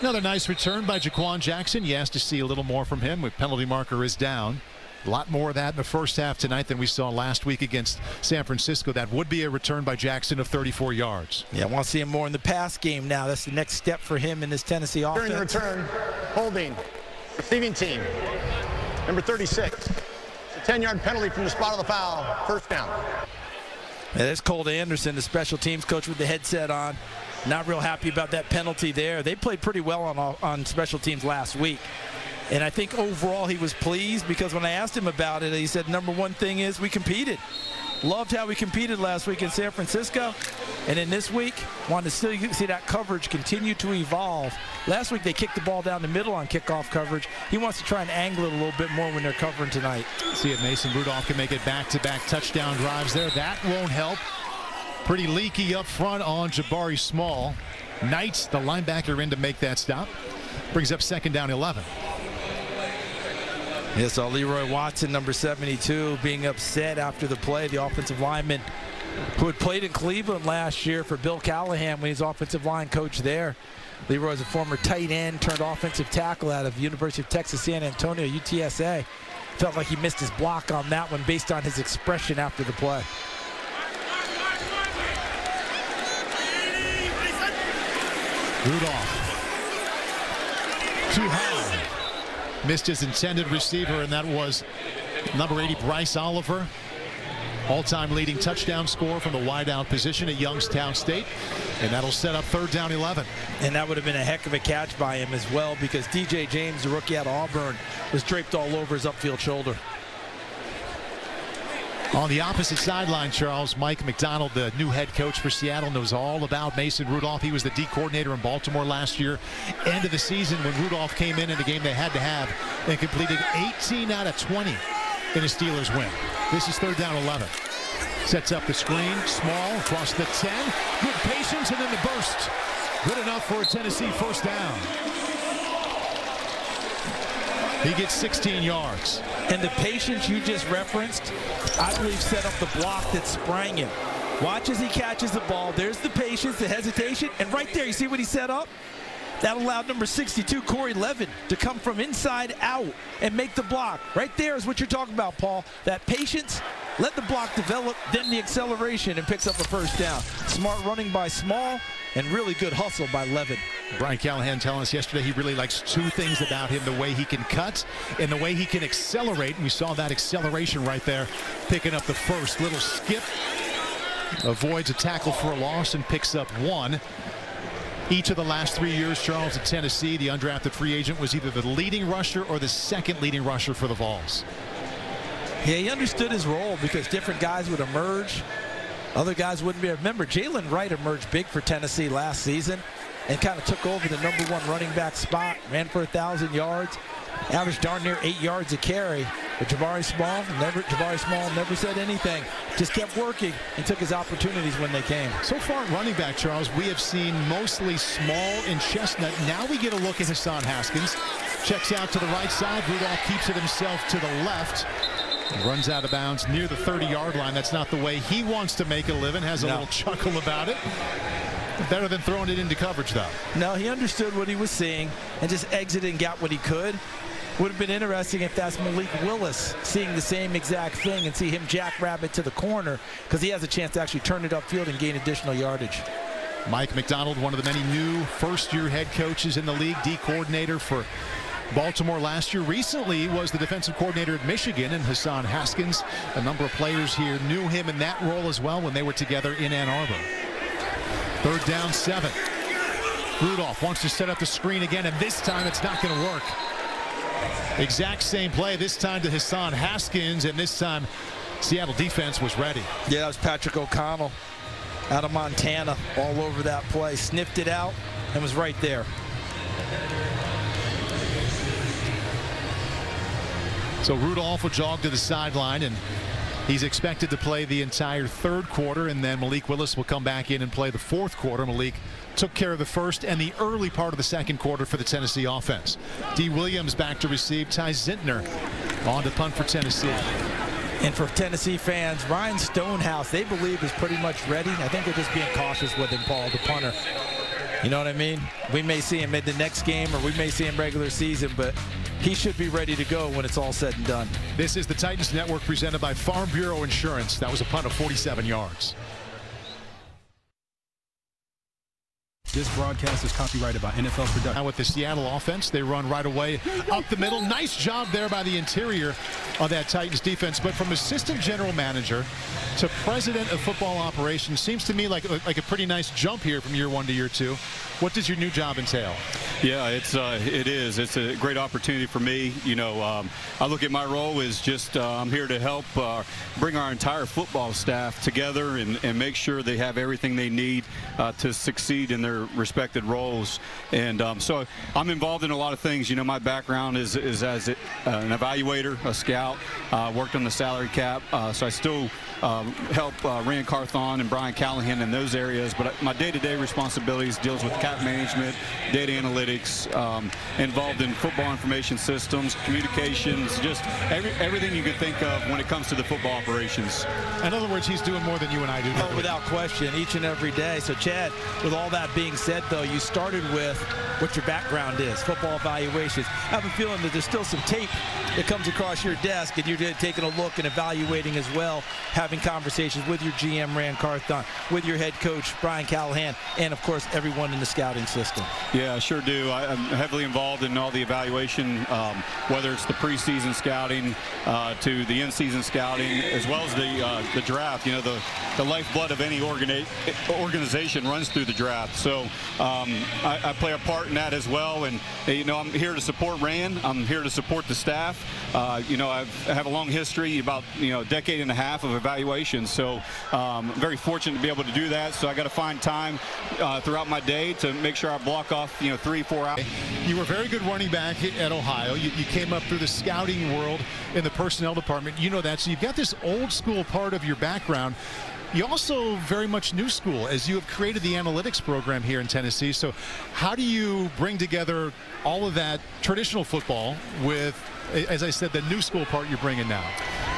Another nice return by Jaquan Jackson. Asked to see a little more from him with penalty marker is down. A lot more of that in the first half tonight than we saw last week against San Francisco. That would be a return by Jackson of 34 yards. Yeah, I want to see him more in the pass game now. That's the next step for him in this Tennessee offense. During the return, holding, receiving team, number 36. It's a 10-yard penalty from the spot of the foul, first down. Yeah, there's Colt Anderson, the special teams coach with the headset on. Not real happy about that penalty there. They played pretty well on, on special teams last week. And I think overall he was pleased because when I asked him about it, he said, number one thing is we competed. Loved how we competed last week in San Francisco. And then this week, wanted to still see that coverage continue to evolve. Last week, they kicked the ball down the middle on kickoff coverage. He wants to try and angle it a little bit more when they're covering tonight. See if Mason Rudolph can make it back-to-back -back touchdown drives there. That won't help. Pretty leaky up front on Jabari Small. Knights, the linebacker, in to make that stop. Brings up second down 11. Yes, uh, Leroy Watson, number 72, being upset after the play. The offensive lineman who had played in Cleveland last year for Bill Callahan when he's offensive line coach there. Leroy is a former tight end turned offensive tackle out of University of Texas San Antonio, UTSA. Felt like he missed his block on that one based on his expression after the play. Rudolph. Too high. Missed his intended receiver, and that was number 80, Bryce Oliver. All-time leading touchdown score from the wideout position at Youngstown State. And that'll set up third down 11. And that would have been a heck of a catch by him as well because DJ James, the rookie out of Auburn, was draped all over his upfield shoulder. On the opposite sideline, Charles, Mike Macdonald, the new head coach for Seattle, knows all about Mason Rudolph. He was the D coordinator in Baltimore last year. End of the season when Rudolph came in in a game they had to have and completed 18 out of 20 in a Steelers win. This is third down 11. Sets up the screen, small, across the 10. Good patience and then the burst. Good enough for a Tennessee first down. He gets 16 yards. And the patience you just referenced, I believe set up the block that sprang him. Watch as he catches the ball. There's the patience, the hesitation, and right there, you see what he set up? That allowed number 62, Corey Levin, to come from inside out and make the block. Right there is what you're talking about, Paul. That patience, let the block develop, then the acceleration, and picks up a first down. Smart running by Small, and really good hustle by Levin. Brian Callahan telling us yesterday he really likes two things about him, the way he can cut and the way he can accelerate. And we saw that acceleration right there, picking up the first little skip. Avoids a tackle for a loss and picks up one. Each of the last three years, Charles at Tennessee, the undrafted free agent was either the leading rusher or the second leading rusher for the Vols. Yeah, he understood his role because different guys would emerge. Other guys wouldn't be. Remember, Jaylen Wright emerged big for Tennessee last season and kind of took over the number one running back spot, ran for a 1,000 yards, averaged darn near eight yards a carry. But Jabari Small never Jabari Small never said anything. Just kept working and took his opportunities when they came. So far running back, Charles, we have seen mostly Small and Chestnut. Now we get a look at Hassan Haskins. Checks out to the right side. Rudolph keeps it himself to the left. Runs out of bounds near the 30-yard line. That's not the way he wants to make a living. Has a no. little chuckle about it. Better than throwing it into coverage, though. No, he understood what he was seeing and just exited and got what he could. Would have been interesting if that's Malik Willis seeing the same exact thing and see him jackrabbit to the corner because he has a chance to actually turn it upfield and gain additional yardage. Mike Macdonald, one of the many new first-year head coaches in the league, D coordinator for Baltimore last year. Recently was the defensive coordinator at Michigan, and Hassan Haskins, a number of players here knew him in that role as well when they were together in Ann Arbor. Third down, seven. Rudolph wants to set up the screen again, and this time it's not going to work. Exact same play, this time to Hassan Haskins, and this time Seattle defense was ready. Yeah, that was Patrick O'Connell out of Montana all over that play. Sniffed it out and was right there. So Rudolph will jog to the sideline and He's expected to play the entire third quarter, and then Malik Willis will come back in and play the fourth quarter. Malik took care of the first and the early part of the second quarter for the Tennessee offense. D. Williams back to receive. Ty Zentner on to punt for Tennessee. And for Tennessee fans, Ryan Stonehouse, they believe is pretty much ready. I think they're just being cautious with him, Paul, the punter. You know what I mean? We may see him in the next game or we may see him regular season, but he should be ready to go when it's all said and done. This is the Titans Network presented by Farm Bureau Insurance. That was a punt of 47 yards. This broadcast is copyrighted by NFL Production. Now with the Seattle offense, they run right away up the middle. Nice job there by the interior of that Titans defense. But from assistant general manager to president of football operations seems to me like, like a pretty nice jump here from year one to year two. What does your new job entail? Yeah, it's uh, it is. It's a great opportunity for me. You know, um, I look at my role as just uh, I'm here to help uh, bring our entire football staff together and, and make sure they have everything they need uh, to succeed in their respected roles. And um, so I'm involved in a lot of things. You know, my background is is as uh, an evaluator, a scout. Uh, worked on the salary cap, so I still um, help Ran Carthon and Brian Callahan in those areas. But my day-to-day -day responsibilities deals with cap management, data analytics, um, involved in football information systems, communications, just every, everything you could think of when it comes to the football operations. In other words, he's doing more than you and I do. Oh, without question, each and every day. So, Chad, with all that being said, though, you started with what your background is, football evaluations. I have a feeling that there's still some tape that comes across your desk, and you're taking a look and evaluating as well, having conversations with your GM, Ran Carthon, with your head coach, Brian Callahan, and, of course, everyone in the scouting system. Yeah, I sure do. I, am heavily involved in all the evaluation, um, whether it's the preseason scouting uh, to the in-season scouting, as well as the uh, the draft. You know, the, the lifeblood of any organi organization runs through the draft. So um, I, I, play a part in that as well. And, you know, I'm here to support Ran. I'm here to support the staff. Uh, you know, I've, I have a long history, about, you know, a decade and a half of evaluation. So um, very fortunate to be able to do that. So I got to find time uh, throughout my day to make sure I block off, you know, three, four hours. You were very good running back at Ohio. You, you came up through the scouting world in the personnel department. You know that. So you've got this old school part of your background. You also very much new school as you have created the analytics program here in Tennessee. So how do you bring together all of that traditional football with, as I said, the new school part you're bringing now?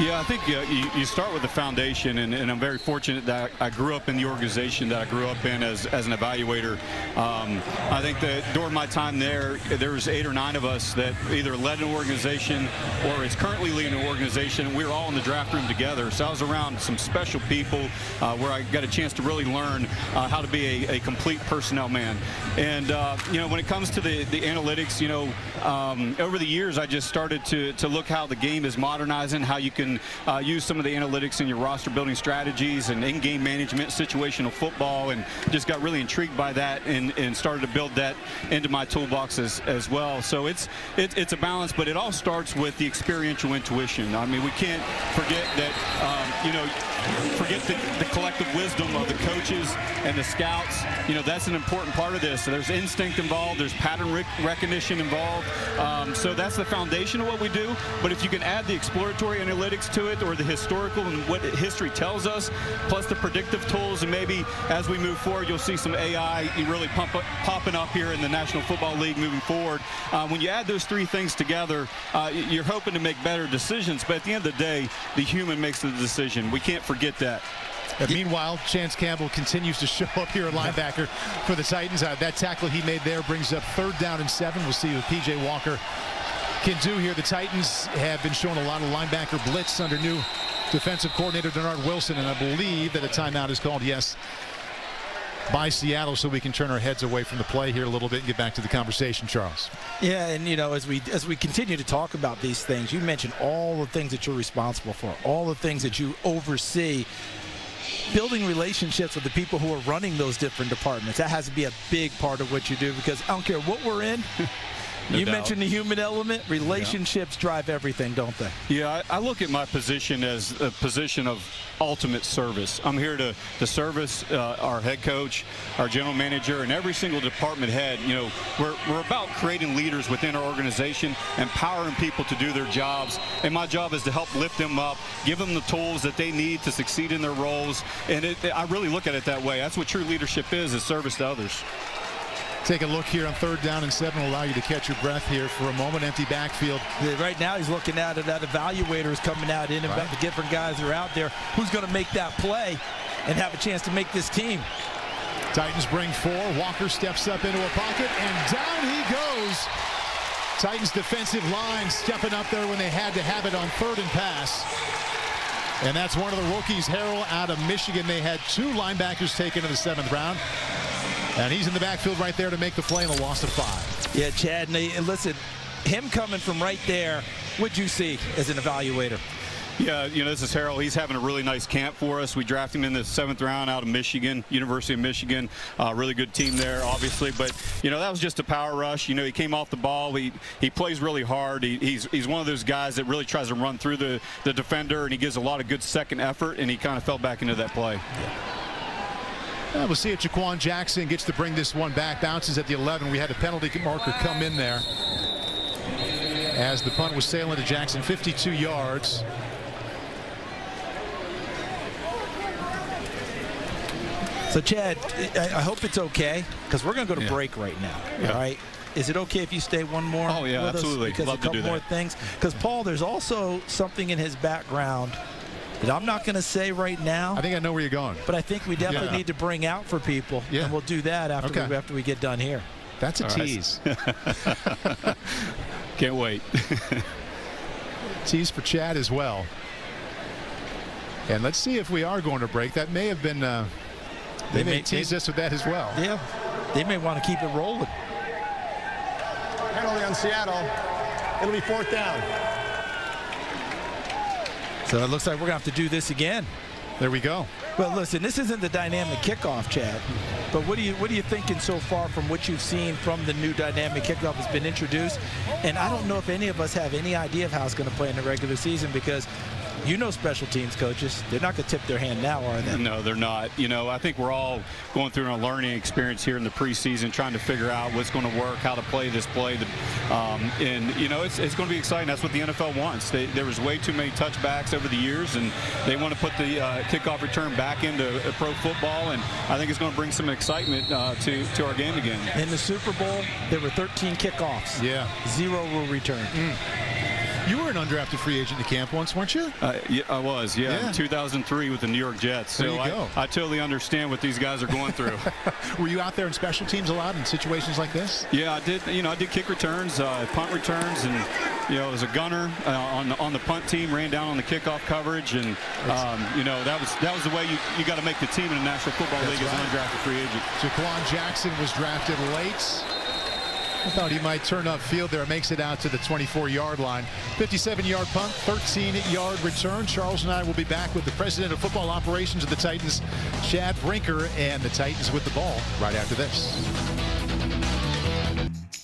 Yeah, I think uh, you, you, start with the foundation, and, and, I'm very fortunate that I grew up in the organization that I grew up in as, as an evaluator. Um, I think that during my time there, there was eight or nine of us that either led an organization or is currently leading an organization. We were all in the draft room together, so I was around some special people uh, where I got a chance to really learn uh, how to be a, a, complete personnel man. And, uh, you know, when it comes to the, the analytics, you know, um, over the years, I just started to, to look how the game is modernizing, how you can uh, use some of the analytics in your roster building strategies and in-game management, situational football, and just got really intrigued by that and, and started to build that into my toolbox as, as well. So it's it, it's a balance, but it all starts with the experiential intuition. I mean, we can't forget that, um, you know, forget the, the, collective wisdom of the coaches and the scouts. You know, that's an important part of this. So there's instinct involved. There's pattern rec recognition involved. Um, so that's the foundation of what we do. But if you can add the exploratory analytics to it or the historical and what history tells us, plus the predictive tools, and maybe as we move forward, you'll see some AI really up, popping up here in the National Football League moving forward. Uh, when you add those three things together, uh, you're hoping to make better decisions. But at the end of the day, the human makes the decision. We can't forget that. And meanwhile, Chance Campbell continues to show up here at linebacker for the Titans. Uh, that tackle he made there brings up third down and seven. We'll see what P.J. Walker can do here. The Titans have been showing a lot of linebacker blitz under new defensive coordinator Dennard Wilson, and I believe that a timeout is called, yes, by Seattle so we can turn our heads away from the play here a little bit and get back to the conversation, Charles. Yeah, and you know, as we as we continue to talk about these things, you mentioned all the things that you're responsible for, all the things that you oversee. Building relationships with the people who are running those different departments. That has to be a big part of what you do because I don't care what we're in. No you doubt. mentioned the human element. Relationships yeah. drive everything, don't they? Yeah, I, I, look at my position as a position of ultimate service. I'm here to, to service uh, our head coach, our general manager, and every single department head. You know, we're, we're about creating leaders within our organization, empowering people to do their jobs. And my job is to help lift them up, give them the tools that they need to succeed in their roles. And it, I really look at it that way. That's what true leadership is, is service to others. Take a look here on third down and seven allow you to catch your breath here for a moment. Empty backfield. Right now he's looking at it. That evaluator is coming out in about the different guys that are out there. Who's going to make that play and have a chance to make this team? Titans bring four. Walker steps up into a pocket and down he goes. Titans defensive line stepping up there when they had to have it on third and pass. And that's one of the rookies, Harrell, out of Michigan. They had two linebackers taken in the seventh round. And he's in the backfield right there to make the play in a loss of five. Yeah, Chad, and listen, him coming from right there, what'd you see as an evaluator? Yeah, you know, this is Harrell. He's having a really nice camp for us. We drafted him in the seventh round out of Michigan, University of Michigan. Uh, really good team there, obviously. But, you know, that was just a power rush. You know, he came off the ball. He, he plays really hard. He, he's, he's one of those guys that really tries to run through the, the defender, and he gives a lot of good second effort, and he kind of fell back into that play. Yeah, we'll see if Jaquan Jackson gets to bring this one back. Bounces at the 11. We had a penalty marker come in there as the punt was sailing to Jackson, 52 yards. So, Chad, I hope it's okay because we're going to go to yeah. break right now. Yeah. All right. Is it okay if you stay one more? Oh yeah, absolutely. because Love a couple more things. Because Paul, there's also something in his background that I'm not going to say right now. I think I know where you're going. But I think we definitely yeah. need to bring out for people. Yeah. And we'll do that after okay. we, after we get done here. That's a All tease. Right. Can't wait. tease for Chad as well. And let's see if we are going to break. That may have been. Uh, they, they may tease us with that as well. Yeah, they may want to keep it rolling. Penalty on Seattle. It'll be fourth down. So it looks like we're going to have to do this again. There we go. Well, listen, this isn't the dynamic kickoff, Chad. But what are you what are you thinking so far from what you've seen from the new dynamic kickoff that's been introduced? And I don't know if any of us have any idea of how it's going to play in the regular season because you know special teams coaches. They're not going to tip their hand now, are they? No, they're not. You know, I think we're all going through a learning experience here in the preseason, trying to figure out what's going to work, how to play this play. Um, and, you know, it's, it's going to be exciting. That's what the NFL wants. They, there was way too many touchbacks over the years, and they want to put the uh, kickoff return back into pro football, and I think it's going to bring some excitement uh, to, to our game again. In the Super Bowl, there were 13 kickoffs. Yeah. Zero were returned. Mm. You were an undrafted free agent to camp once, weren't you? Uh, yeah, I was, yeah, yeah, in 2003 with the New York Jets. So I, I, totally understand what these guys are going through. were you out there in special teams a lot in situations like this? Yeah, I did. You know, I did kick returns, uh, punt returns, and you know, as a gunner uh, on the, on the punt team, ran down on the kickoff coverage, and um, you know that was that was the way you you got to make the team in the National Football League right. as an undrafted free agent. Jaquan Jackson was drafted late. I thought he might turn up field there. Makes it out to the 24-yard line. 57-yard punt, 13-yard return. Charles and I will be back with the president of football operations of the Titans, Chad Brinker, and the Titans with the ball right after this.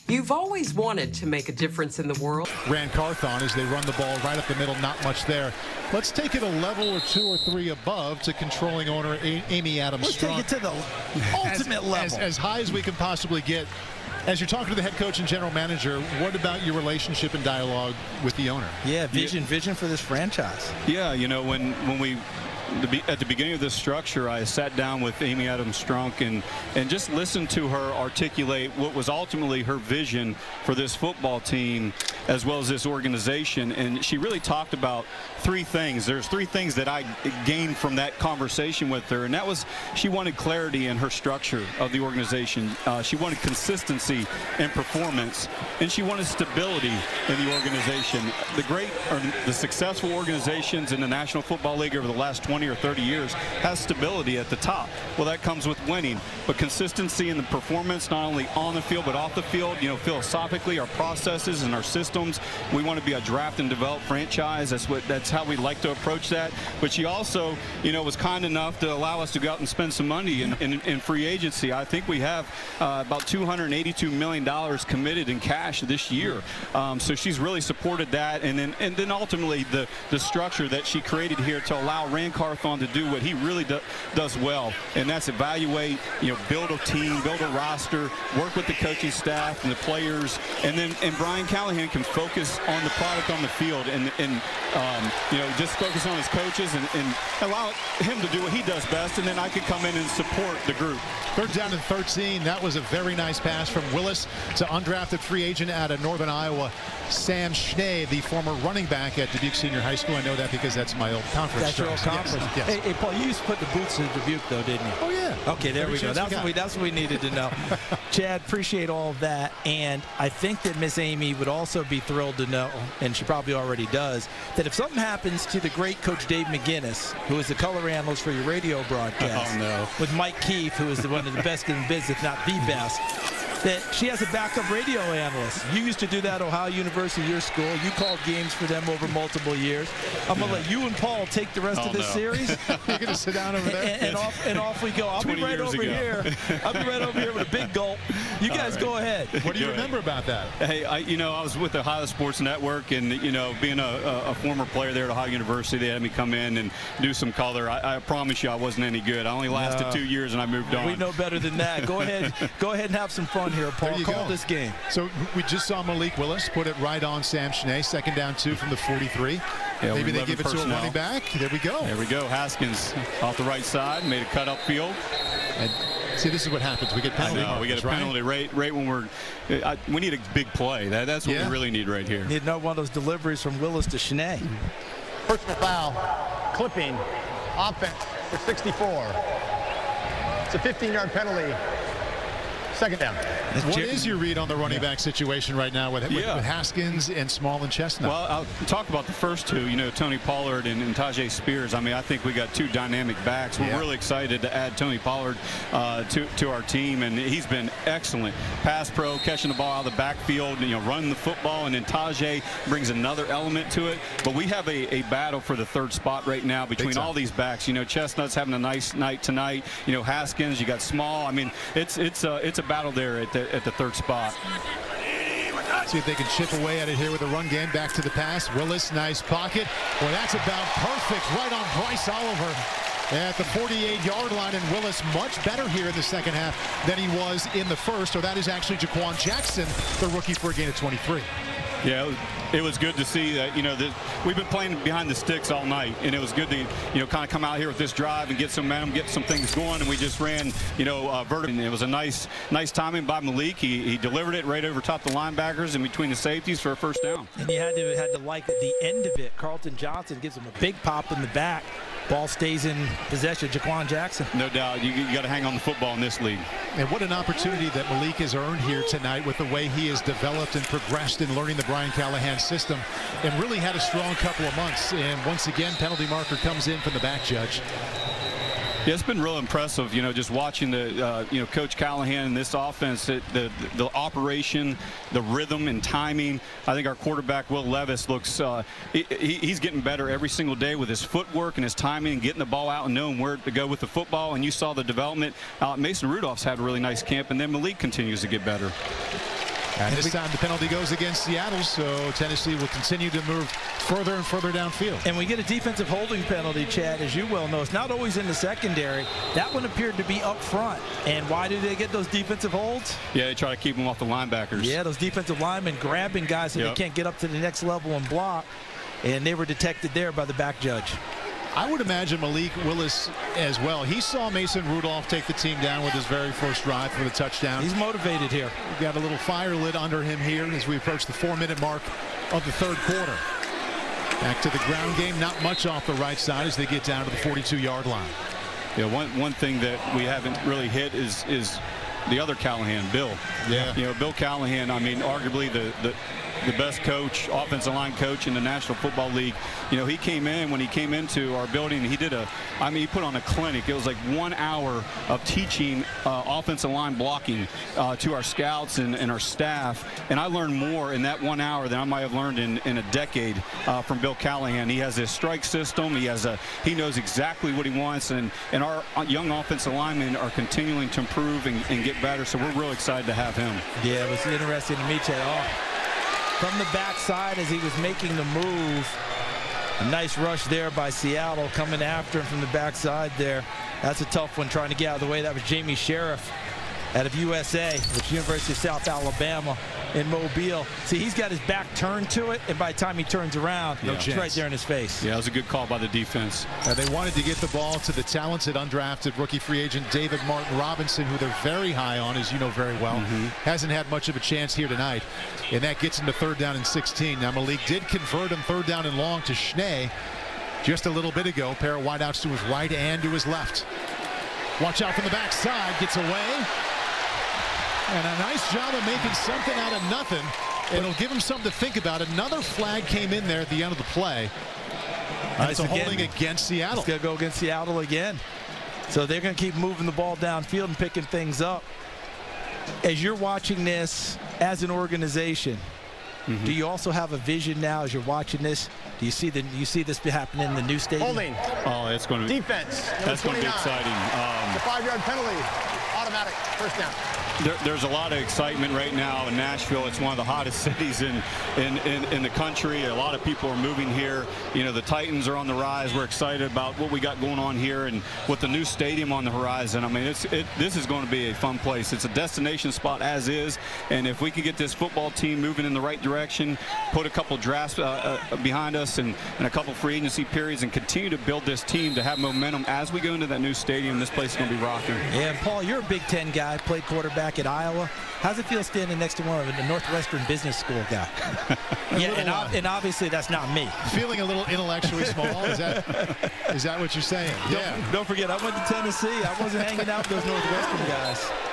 You've always wanted to make a difference in the world. Ran Carthon as they run the ball right up the middle, not much there. Let's take it a level or two or three above to controlling owner Amy Adams Let's Strunk. take it to the ultimate as, level. As, as high as we can possibly get as you're talking to the head coach and general manager, what about your relationship and dialogue with the owner? Yeah, vision, yeah. vision for this franchise. Yeah, you know, when when we at the beginning of this structure, I sat down with Amy Adams Strunk and, and just listened to her articulate what was ultimately her vision for this football team as well as this organization. And she really talked about three things. There's three things that I gained from that conversation with her, and that was she wanted clarity in her structure of the organization. Uh, she wanted consistency in performance, and she wanted stability in the organization. The great or the successful organizations in the National Football League over the last 20 20 or 30 years has stability at the top. Well, that comes with winning, but consistency in the performance, not only on the field, but off the field, you know, philosophically, our processes and our systems, we want to be a draft and develop franchise. That's what, that's how we like to approach that. But she also, you know, was kind enough to allow us to go out and spend some money in, in, in free agency. I think we have uh, about $282 million committed in cash this year. Um, so she's really supported that. And then, and then ultimately the, the structure that she created here to allow Ran Carthon to do what he really do, does well, and that's evaluate, you know, build a team, build a roster, work with the coaching staff and the players, and then and Brian Callahan can focus on the product on the field and, and um, you know, just focus on his coaches and, and allow him to do what he does best, and then I can come in and support the group. Third down and 13. That was a very nice pass from Willis to undrafted free agent out of Northern Iowa, Sam Schnee, the former running back at Dubuque Senior High School. I know that because that's my old conference. That's your old conference. question. Yes. Hey, hey, Paul, you used to put the boots in Dubuque, though, didn't you? Oh, yeah. Okay, there Every we go. That's we what we, that's what we needed to know. Chad, appreciate all of that. And I think that Miss Amy would also be thrilled to know, and she probably already does, that if something happens to the great Coach Dave McGinnis, who is the color analyst for your radio broadcast, Oh, no. with Mike Keith, who is the, one of the best in the business, if not the best, that she has a backup radio analyst. You used to do that at Ohio University, your school. You called games for them over multiple years. I'm going to let you and Paul take the rest Oh, of this no. series. You're going to sit down over there? And, and off, and off we go. I'll be right over ago. here. I'll be right over here with a big gulp. You guys right. go ahead. What do you Go ahead. remember about that? Hey, I, you know, I was with the Ohio Sports Network, and you know, being a, a, a former player there at Ohio University, they had me come in and do some color. I, I promise you, I wasn't any good. I only lasted No. two years, and I moved on. We know better than that. Go ahead. Go ahead and have some fun here, Paul. There you Call go. this game. So we just saw Malik Willis put it right on Sam Schnee. Second down two from the 43. Yeah, Maybe they give it to a personnel. running back. There we go. There we go. Haskins off the right side, made a cut upfield. And see, this is what happens. We get I penalty know, we get a right? penalty right, right when we're. I, we need a big play. That, that's what Yeah. we really need right here. Need another one of those deliveries from Willis to Schnee. Personal foul, clipping, offense for 64. It's a 15-yard penalty. Second down. What is your read on the running back situation right now with, with, Yeah. with Haskins and Small and Chestnut? Well, I'll talk about the first two. You know, Tony Pollard and, and Tyjae Spears. I mean, I think we got two dynamic backs. We're Yeah. really excited to add Tony Pollard uh, to to our team, and he's been excellent. Pass pro, catching the ball out of the backfield, you know, running the football, and then Tajay brings another element to it. But we have a, a battle for the third spot right now between all these backs. You know, Chestnut's having a nice night tonight. You know, Haskins, you got Small. I mean, it's it's a it's a battle there at the at the third spot. See if they can chip away at it here with a run game. Back to the pass. Willis, nice pocket. Well, that's about perfect right on Bryce Oliver at the 48-yard line. And Willis much better here in the second half than he was in the first. so that is actually Jaquan Jackson, the rookie for a gain of 23. Yeah, it was, good to see that, you know, that we've been playing behind the sticks all night, and it was good to, you know, kind of come out here with this drive and get some momentum, get some things going, and we just ran, you know, uh, vertical. It was a nice, nice timing by Malik. He, he delivered it right over top the linebackers and between the safeties for a first down. And you had to had to like the end of it. Carlton Johnson gives him a big pop in the back. Ball stays in possession. Jaquan Jackson. No doubt, you, you got to hang on the football in this league. And what an opportunity that Malik has earned here tonight with the way he has developed and progressed in learning the Brian Callahan system and really had a strong couple of months. And once again, penalty marker comes in from the back judge. Yeah, it's been real impressive, you know, just watching the, uh, you know, Coach Callahan and this offense, it, the, the operation, the rhythm and timing. I think our quarterback, Will Levis, looks, uh, he- he's getting better every single day with his footwork and his timing and getting the ball out and knowing where to go with the football. And you saw the development. Uh, Mason Rudolph's had a really nice camp, and then Malik continues to get better. And this time the penalty goes against Seattle, so Tennessee will continue to move further and further downfield. And we get a defensive holding penalty, Chad, as you well know. It's not always in the secondary. That one appeared to be up front. And why do they get those defensive holds? Yeah, they try to keep them off the linebackers. Yeah, those defensive linemen grabbing guys so Yep. they can't get up to the next level and block. And they were detected there by the back judge. I would imagine Malik Willis as well. He saw Mason Rudolph take the team down with his very first drive for the touchdown. He's motivated here. We've got a little fire lit under him here as we approach the four-minute mark of the third quarter. Back to the ground game. Not much off the right side as they get down to the 42-yard line. Yeah, one one thing that we haven't really hit is is the other Callahan, Bill. Yeah. You know, Bill Callahan. I mean, arguably the the the best coach, offensive line coach in the National Football League. You know, he came in when he came into our building. He did a, I mean, he put on a clinic. It was like one hour of teaching uh, offensive line blocking uh, to our scouts and, and our staff. And I learned more in that one hour than I might have learned in, in a decade uh, from Bill Callahan. He has his strike system. He has a, he knows exactly what he wants. And, and our young offensive linemen are continuing to improve and, and get better. So we're real excited to have him. Yeah, it was interesting to meet Chad. Oh, from the backside as he was making the move. A nice rush there by Seattle coming after him from the backside there. That's a tough one trying to get out of the way. That was Jamie Sheriff out of USA, which University of South Alabama in Mobile. See, he's got his back turned to it, and by the time he turns around, No it's chance. right there in his face. Yeah, it was a good call by the defense. Uh, they wanted to get the ball to the talented undrafted rookie free agent David Martin Robinson, who they're very high on, as you know very well. Hasn't had much of a chance here tonight. And that gets him to third down and 16. Now Malik did convert him third down and long to Schnee. just a little bit ago. Pair of wideouts to his right and to his left. Watch out from the backside. Gets away. And a nice job of making something out of nothing. It'll give him something to think about. Another flag came in there at the end of the play. And it's a Again, holding against Seattle. It's going to go against Seattle again. So they're going to keep moving the ball downfield and picking things up. As you're watching this as an organization, Mm-hmm. do you also have a vision now as you're watching this? Do you see the you see this happening in the new stadium? Holding. Oh, it's going to be Defense. That's going to be exciting. Um, The five-yard penalty. Automatic. First down. there, there's a lot of excitement right now in Nashville. It's one of the hottest cities in, in, in, in the country. A lot of people are moving here. You know, the Titans are on the rise. We're excited about what we got going on here and with the new stadium on the horizon. I mean, it's, it, this is going to be a fun place. It's a destination spot as is. And if we can get this football team moving in the right direction, put a couple drafts uh, uh, behind us and, and a couple free agency periods and continue to build this team to have momentum as we go into that new stadium, this place is going to be rocking. Yeah, Paul, you're a Big Ten guy, played quarterback at Iowa. How's it feel standing next to one of the Northwestern Business School guy? yeah, and, ob- and obviously that's not me. Feeling a little intellectually small. Is that is that what you're saying? Yeah. Don't, don't forget, I went to Tennessee. I wasn't hanging out with those Northwestern guys.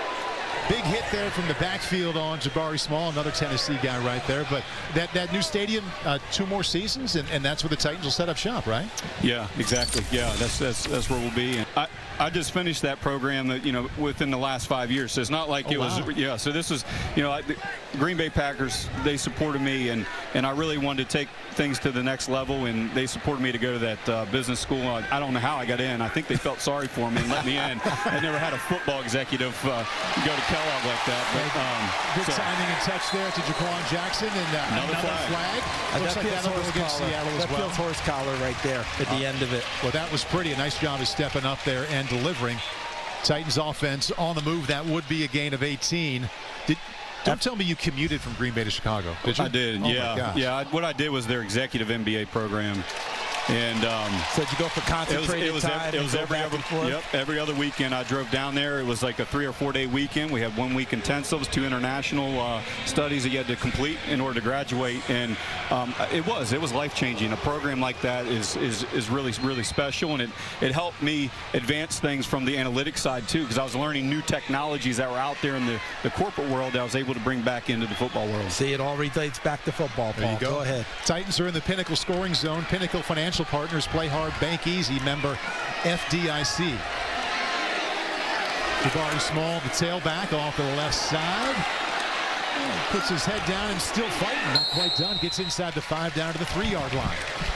Big hit there from the backfield on Jabari Small, another Tennessee guy right there. But that, that new stadium, uh, two more seasons, and, and that's where the Titans will set up shop, right? Yeah, exactly. Yeah, that's that's that's where we'll be. And I I just finished that program that you know within the last five years. So it's not like Oh, it was yeah. So this was you know I, the Green Bay Packers they supported me and and I really wanted to take things to the next level and they supported me to go to that uh, business school. I, I don't know how I got in. I think they felt sorry for me and let me in. I never had a football executive uh, go to Kellogg like that. But, um, Good so- timing and touch there to Jaquan Jackson, and uh, Another another, flag. flag. Uh, Looks that like feels that'll horse against collar. Seattle as well. feels horse collar right there at the end of it. Well, that was pretty. A nice job of stepping up there and delivering. Titans offense on the move. That would be a gain of 18. Did, don't tell me you commuted from Green Bay to Chicago. Did you? I did. Oh, yeah, yeah. What I did was their executive MBA program, and um, So did you go for it was, concentrated it was, time? ev- it was every other yep every other weekend I drove down there. It was like a three or four day weekend. We had one week intensives, two international uh, studies that you had to complete in order to graduate, and um, it was it was life changing. A program like that is is is really really special, and it it helped me advance things from the analytics side too, because I was learning new technologies that were out there in the, the corporate world that I was able to bring back into the football world. See, it all relates back to football, Paul. There you go. ahead. Titans are in the Pinnacle scoring zone. Pinnacle Financial Partners play hard, bank easy. Member FDIC. Jabari Small, the tailback off to the left side. Puts his head down and still fighting. Not quite done. Gets inside the five down to the three-yard line.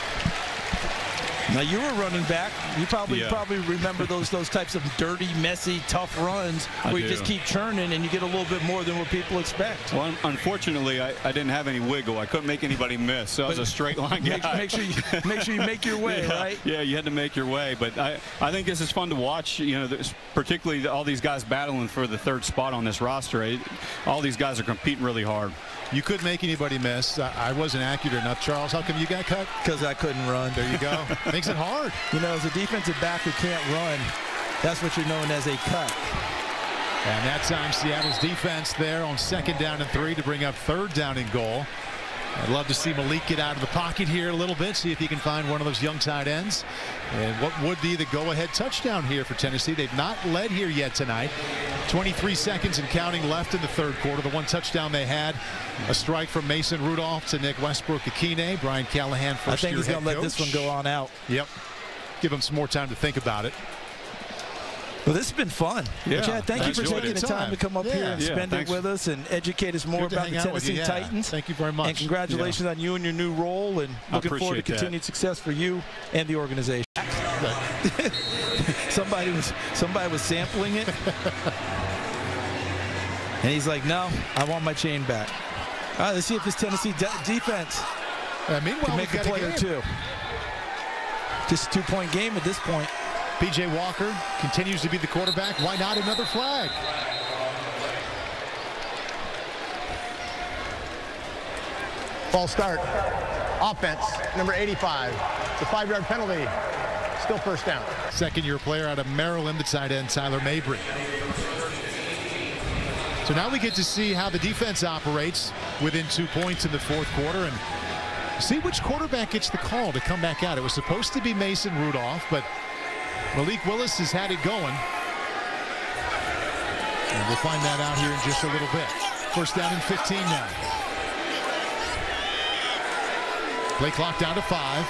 Now you were running back. You probably Yeah. probably remember those those types of dirty, messy, tough runs I where you do. just keep churning and you get a little bit more than what people expect. Well, unfortunately, I, I didn't have any wiggle. I couldn't make anybody miss. So I was a straight line guy. Make, make sure you make sure you make your way, yeah, right? Yeah, you had to make your way. But I, I think this is fun to watch. You know, particularly all these guys battling for the third spot on this roster. All these guys are competing really hard. You couldn't make anybody miss. I, I wasn't accurate enough. Charles, how come you got cut? Because I couldn't run. There you go. Makes it hard. You know, as a defensive back who can't run, that's what you're known as a cut. And that time Seattle's defense there on second down and three to bring up third down and goal. I'd love to see Malik get out of the pocket here a little bit, see if he can find one of those young tight ends. And what would be the go-ahead touchdown here for Tennessee? They've not led here yet tonight. 23 seconds and counting left in the third quarter. The one touchdown they had, a strike from Mason Rudolph to Nick Westbrook Ikhine. Brian Callahan I think he's going to let this one go on out. Yep. Give him some more time to think about it. Well, this has been fun. Yeah, Chad, thank you for for taking the the time time. to come up Yeah. here and Yeah, spend it with us and educate us more Good about the out with you. Tennessee Yeah. Titans. Thank you very much. And congratulations on you and your new role, and looking forward to appreciate that. continued success for you and the organization. somebody was somebody was sampling it, and he's like, "No, I want my chain back." All right, let's see if this Tennessee de- defense Uh, meanwhile, can make we've a play or two. Just a two-point game at this point. PJ Walker continues to be the quarterback. Why not another flag? False start. Offense, number 85. The five-yard penalty. Still first down. Second year player out of Maryland, the tight end Tyler Mabry. So now we get to see how the defense operates within two points in the fourth quarter. And See which quarterback gets the call to come back out. It was supposed to be Mason Rudolph, but Malik Willis has had it going. And we'll find that out here in just a little bit. First down and 15 now. Play clock down to five.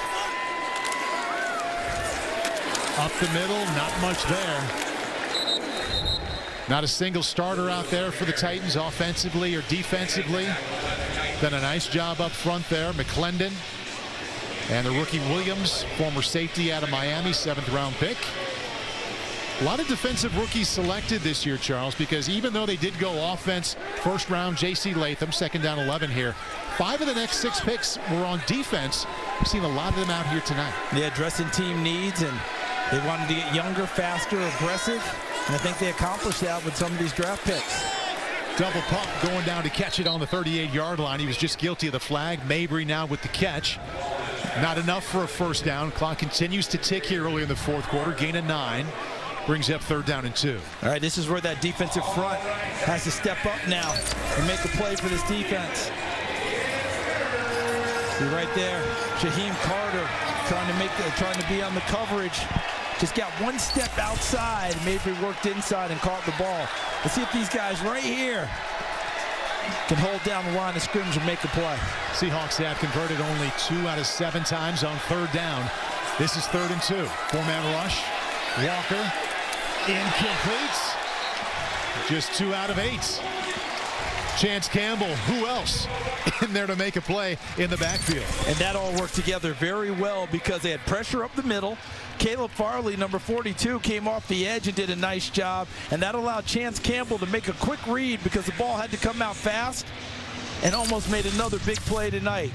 Up the middle, not much there. Not a single starter out there for the Titans offensively or defensively. Done a nice job up front there. McClendon and the rookie Williams, former safety out of Miami, seventh round pick. A lot of defensive rookies selected this year, Charles, because even though they did go offense first round, J.C. Latham, second down 11 here, five of the next six picks were on defense. We've seen a lot of them out here tonight. Yeah, addressing team needs, and they wanted to get younger, faster, aggressive, and I think they accomplished that with some of these draft picks. Double pump going down to catch it on the 38-yard line. He was just guilty of the flag. Mabry now with the catch. Not enough for a first down. Clock continues to tick here early in the fourth quarter. Gain of nine. Brings up third down and two. All right, this is where that defensive front has to step up now and make a play for this defense. See right there, Shyheim Carter trying to make the, trying to be on the coverage. Just got one step outside, maybe worked inside and caught the ball. Let's see if these guys right here can hold down the line of scrimmage and make a play. Seahawks have converted only two out of seven times on third down. This is third and two. Four-man rush. Walker incomplete. Just two out of eight. Chance Campbell, who else in there to make a play in the backfield? And that all worked together very well because they had pressure up the middle. Caleb Farley, number 42, came off the edge and did a nice job. And that allowed Chance Campbell to make a quick read because the ball had to come out fast and almost made another big play tonight.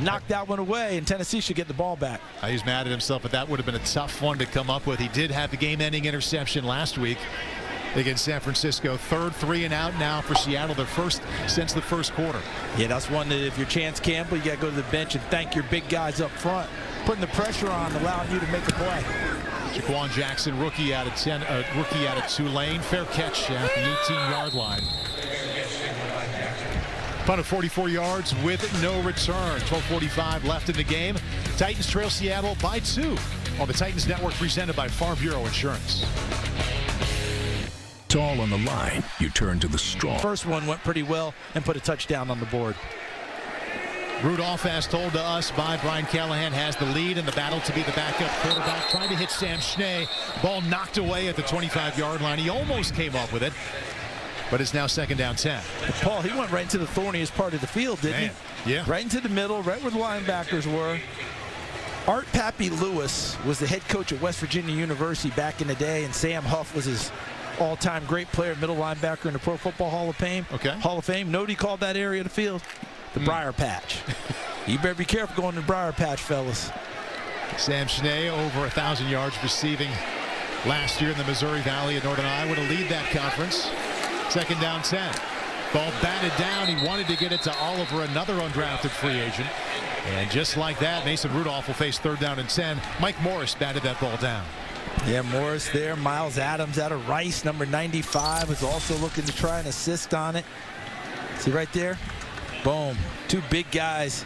Knocked that one away, and Tennessee should get the ball back. He's mad at himself, but that would have been a tough one to come up with. He did have the game-ending interception last week against San Francisco. Third three and out now for Seattle, their first since the first quarter. Yeah, that's one that if you're Chance Campbell, you got to go to the bench and thank your big guys up front, putting the pressure on, allowing you to make a play. Jaquan Jackson, rookie out of 10, uh, rookie out of Tulane, fair catch at the 18-yard line. Punt of 44 yards with no return. 12:45 left in the game. Titans trail Seattle by two on the Titans Network, presented by Farm Bureau Insurance. It's all on the line. You turn to the strong. First one went pretty well and put a touchdown on the board. Rudolph, as told to us by Brian Callahan, has the lead in the battle to be the backup quarterback. Trying to hit Sam Schnee. Ball knocked away at the 25-yard line. He almost came up with it, but it's now second down 10. Paul, he went right into the thorniest part of the field, didn't Man, he? yeah. Right into the middle, right where the linebackers were. Art Pappy Lewis was the head coach at West Virginia University back in the day, and Sam Huff was his all-time great player, middle linebacker in the Pro Football Hall of Fame. Okay. Hall of Fame. He called that area of the field the hmm. Briar Patch. you better be careful going to the Briar Patch, fellas. Sam Schnee over a thousand yards receiving last year in the Missouri Valley at Northern Iowa to lead that conference. Second down 10. Ball batted down. He wanted to get it to Oliver, another undrafted free agent. And just like that, Mason Rudolph will face third down and 10. Mike Morris batted that ball down. Yeah, Morris there. Myles Adams out of Rice, number 95, was also looking to try and assist on it. See right there? Boom. Two big guys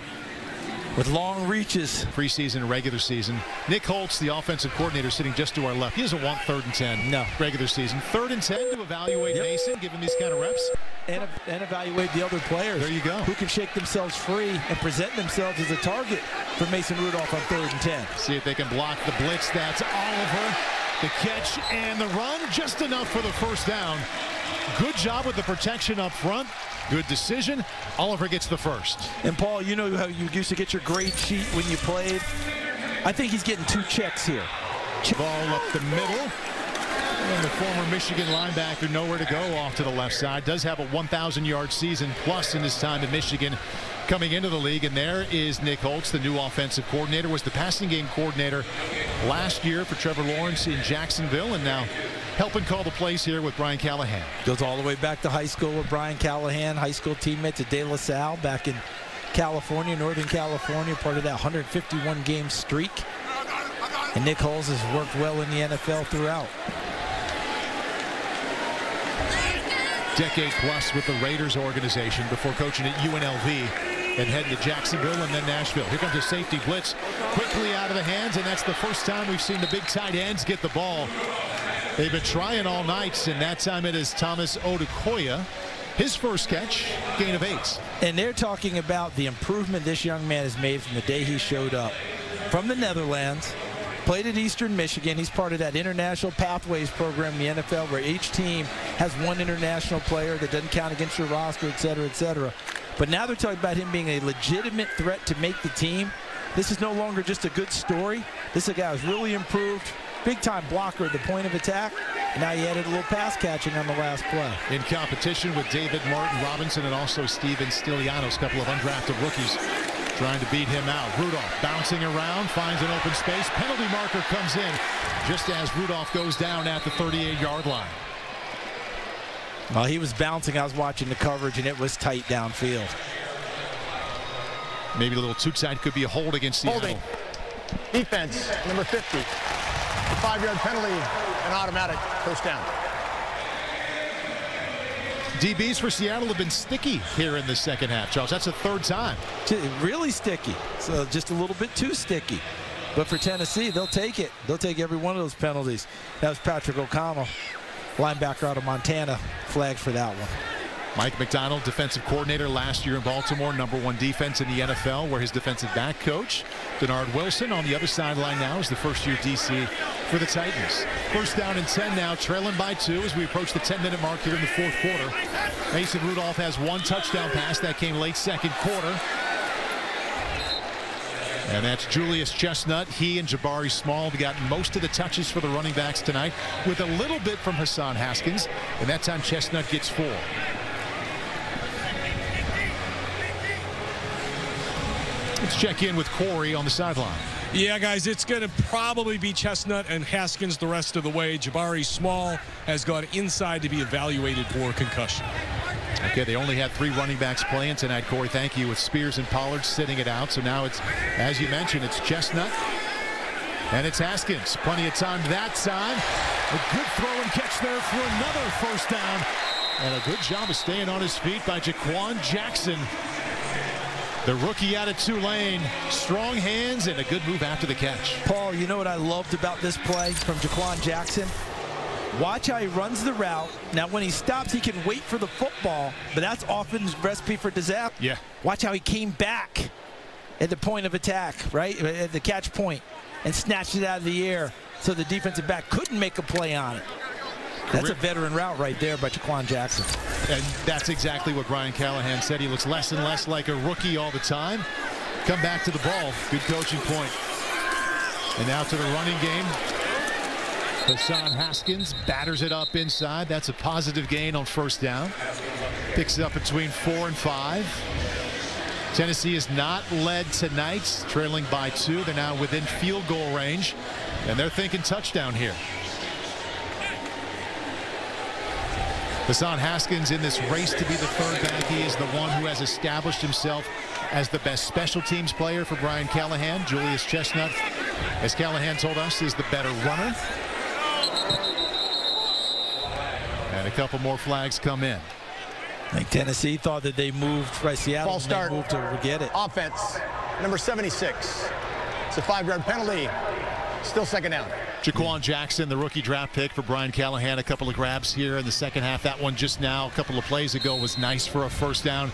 with long reaches. Preseason and regular season. Nick Holz, the offensive coordinator, sitting just to our left. He doesn't want third and 10. No. Regular season. Third and 10 to evaluate Yep. Mason, give him these kind of reps. And, and evaluate the other players. There you go. Who can shake themselves free and present themselves as a target for Mason Rudolph on third and 10. See if they can block the blitz. That's Oliver. The catch and the run. Just enough for the first down. Good job with the protection up front. Good decision. Oliver gets the first. And Paul, you know how you used to get your grade sheet when you played? I think he's getting two checks here. Ball up the middle. And the former Michigan linebacker nowhere to go off to the left side. Does have a 1,000 yard season plus in his time in Michigan coming into the league. And there is Nick Holz, the new offensive coordinator, was the passing game coordinator last year for Trevor Lawrence in Jacksonville and now helping call the plays here with Brian Callahan. Goes all the way back to high school with Brian Callahan, high school teammate to De La Salle back in California, Northern California, part of that 151 game streak. And Nick Holz has worked well in the NFL throughout. Decade plus with the Raiders organization before coaching at UNLV and heading to Jacksonville and then Nashville. Here comes a safety blitz quickly out of the hands, and that's the first time we've seen the big tight ends get the ball. They've been trying all night, and that time it is Thomas Odukoya. His first catch, gain of eight. And they're talking about the improvement this young man has made from the day he showed up from the Netherlands, played at Eastern Michigan. He's part of that International Pathways program in the NFL where each team has one international player that doesn't count against your roster, et cetera, et cetera. But now they're talking about him being a legitimate threat to make the team. This is no longer just a good story. This is a guy who's really improved, big time blocker at the point of attack. Now he added a little pass catching on the last play. In competition with David Martin Robinson and also Steven Stilianos, a couple of undrafted rookies trying to beat him out. Rudolph bouncing around, finds an open space. Penalty marker comes in just as Rudolph goes down at the 38-yard line. While he was bouncing, I was watching the coverage, and it was tight downfield. Maybe a little too tight. Could be a hold against Seattle. Holding. Defense, number 50. A five-yard penalty, an automatic first down. DBs for Seattle have been sticky here in the second half, Charles. That's the third time. Really sticky. So just a little bit too sticky. But for Tennessee, they'll take it. They'll take every one of those penalties. That was Patrick O'Connell, linebacker out of Montana, flagged for that one. Mike Macdonald, defensive coordinator last year in Baltimore, number one defense in the NFL, where his defensive back coach, Dennard Wilson, on the other sideline now is the first-year DC for the Titans. First down and 10 now, trailing by two as we approach the 10-minute mark here in the fourth quarter. Mason Rudolph has one touchdown pass. That came late second quarter. And that's Julius Chestnut. He and Jabari Small have got most of the touches for the running backs tonight, with a little bit from Hassan Haskins. And that time Chestnut gets four. Let's check in with Corey on the sideline. Yeah, guys, it's going to probably be Chestnut and Haskins the rest of the way. Jabari Small has gone inside to be evaluated for concussion. Okay, they only had three running backs playing tonight, Corey. Thank you, with Spears and Pollard sitting it out. So now it's, as you mentioned, it's Chestnut and it's Haskins. Plenty of time that time. A good throw and catch there for another first down. And a good job of staying on his feet by Jaquan Jackson. The rookie out of Tulane. Strong hands and a good move after the catch. Paul, you know what I loved about this play from Jaquan Jackson? Watch how he runs the route. Now, when he stops, he can wait for the football, but that's often recipe for disaster. Yeah. Watch how he came back at the point of attack, right? At the catch point, and snatched it out of the air so the defensive back couldn't make a play on it. That's a veteran route right there by Jaquan Jackson. And that's exactly what Brian Callahan said. He looks less and less like a rookie all the time. Come back to the ball. Good coaching point. And now to the running game. Hassan Haskins batters it up inside. That's a positive gain on first down. Picks it up between four and five. Tennessee is not led tonight, trailing by two. They're now within field goal range, and they're thinking touchdown here. Hassan Haskins in this race to be the third back. He is the one who has established himself as the best special teams player for Brian Callahan. Julius Chestnut, as Callahan told us, is the better runner. And a couple more flags come in. I think Tennessee thought that they moved right Seattle Ball start. moved to get it. Offense, number 76. It's a five-yard penalty. Still second down. Jaquan Jackson, the rookie draft pick for Brian Callahan. A couple of grabs here in the second half. That one just now, a couple of plays ago, was nice for a first down.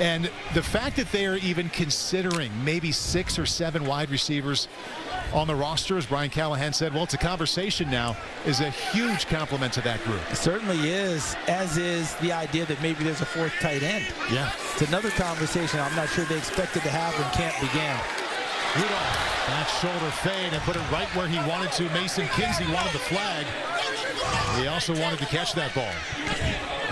And the fact that they are even considering maybe six or seven wide receivers on the roster, as Brian Callahan said, well, it's a conversation now, is a huge compliment to that group. It certainly is, as is the idea that maybe there's a fourth tight end. Yeah. It's another conversation I'm not sure they expected to have when camp began. Rudolph, that shoulder fade and put it right where he wanted to. Mason Kinsey wanted the flag. He also wanted to catch that ball.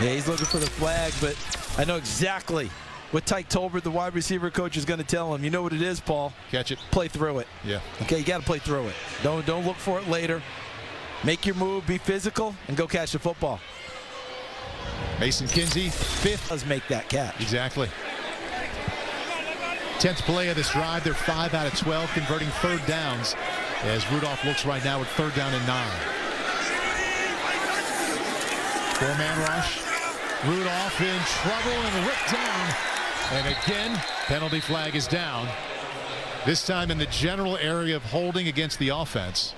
Yeah, he's looking for the flag, but I know exactly what Tyke Tolbert, the wide receiver coach, is going to tell him. You know what it is, Paul? Catch it. Play through it. Yeah. Okay, you got to play through it. Don't don't look for it later. Make your move, be physical, and go catch the football. Mason Kinsey, fifth. Does make that catch. Exactly. 10th play of this drive. They're 5 out of 12, converting third downs as Rudolph looks right now at third down and 9. Four-man rush. Rudolph in trouble and ripped down. And again, Penalty flag is down. This time in the general area of holding against the offense.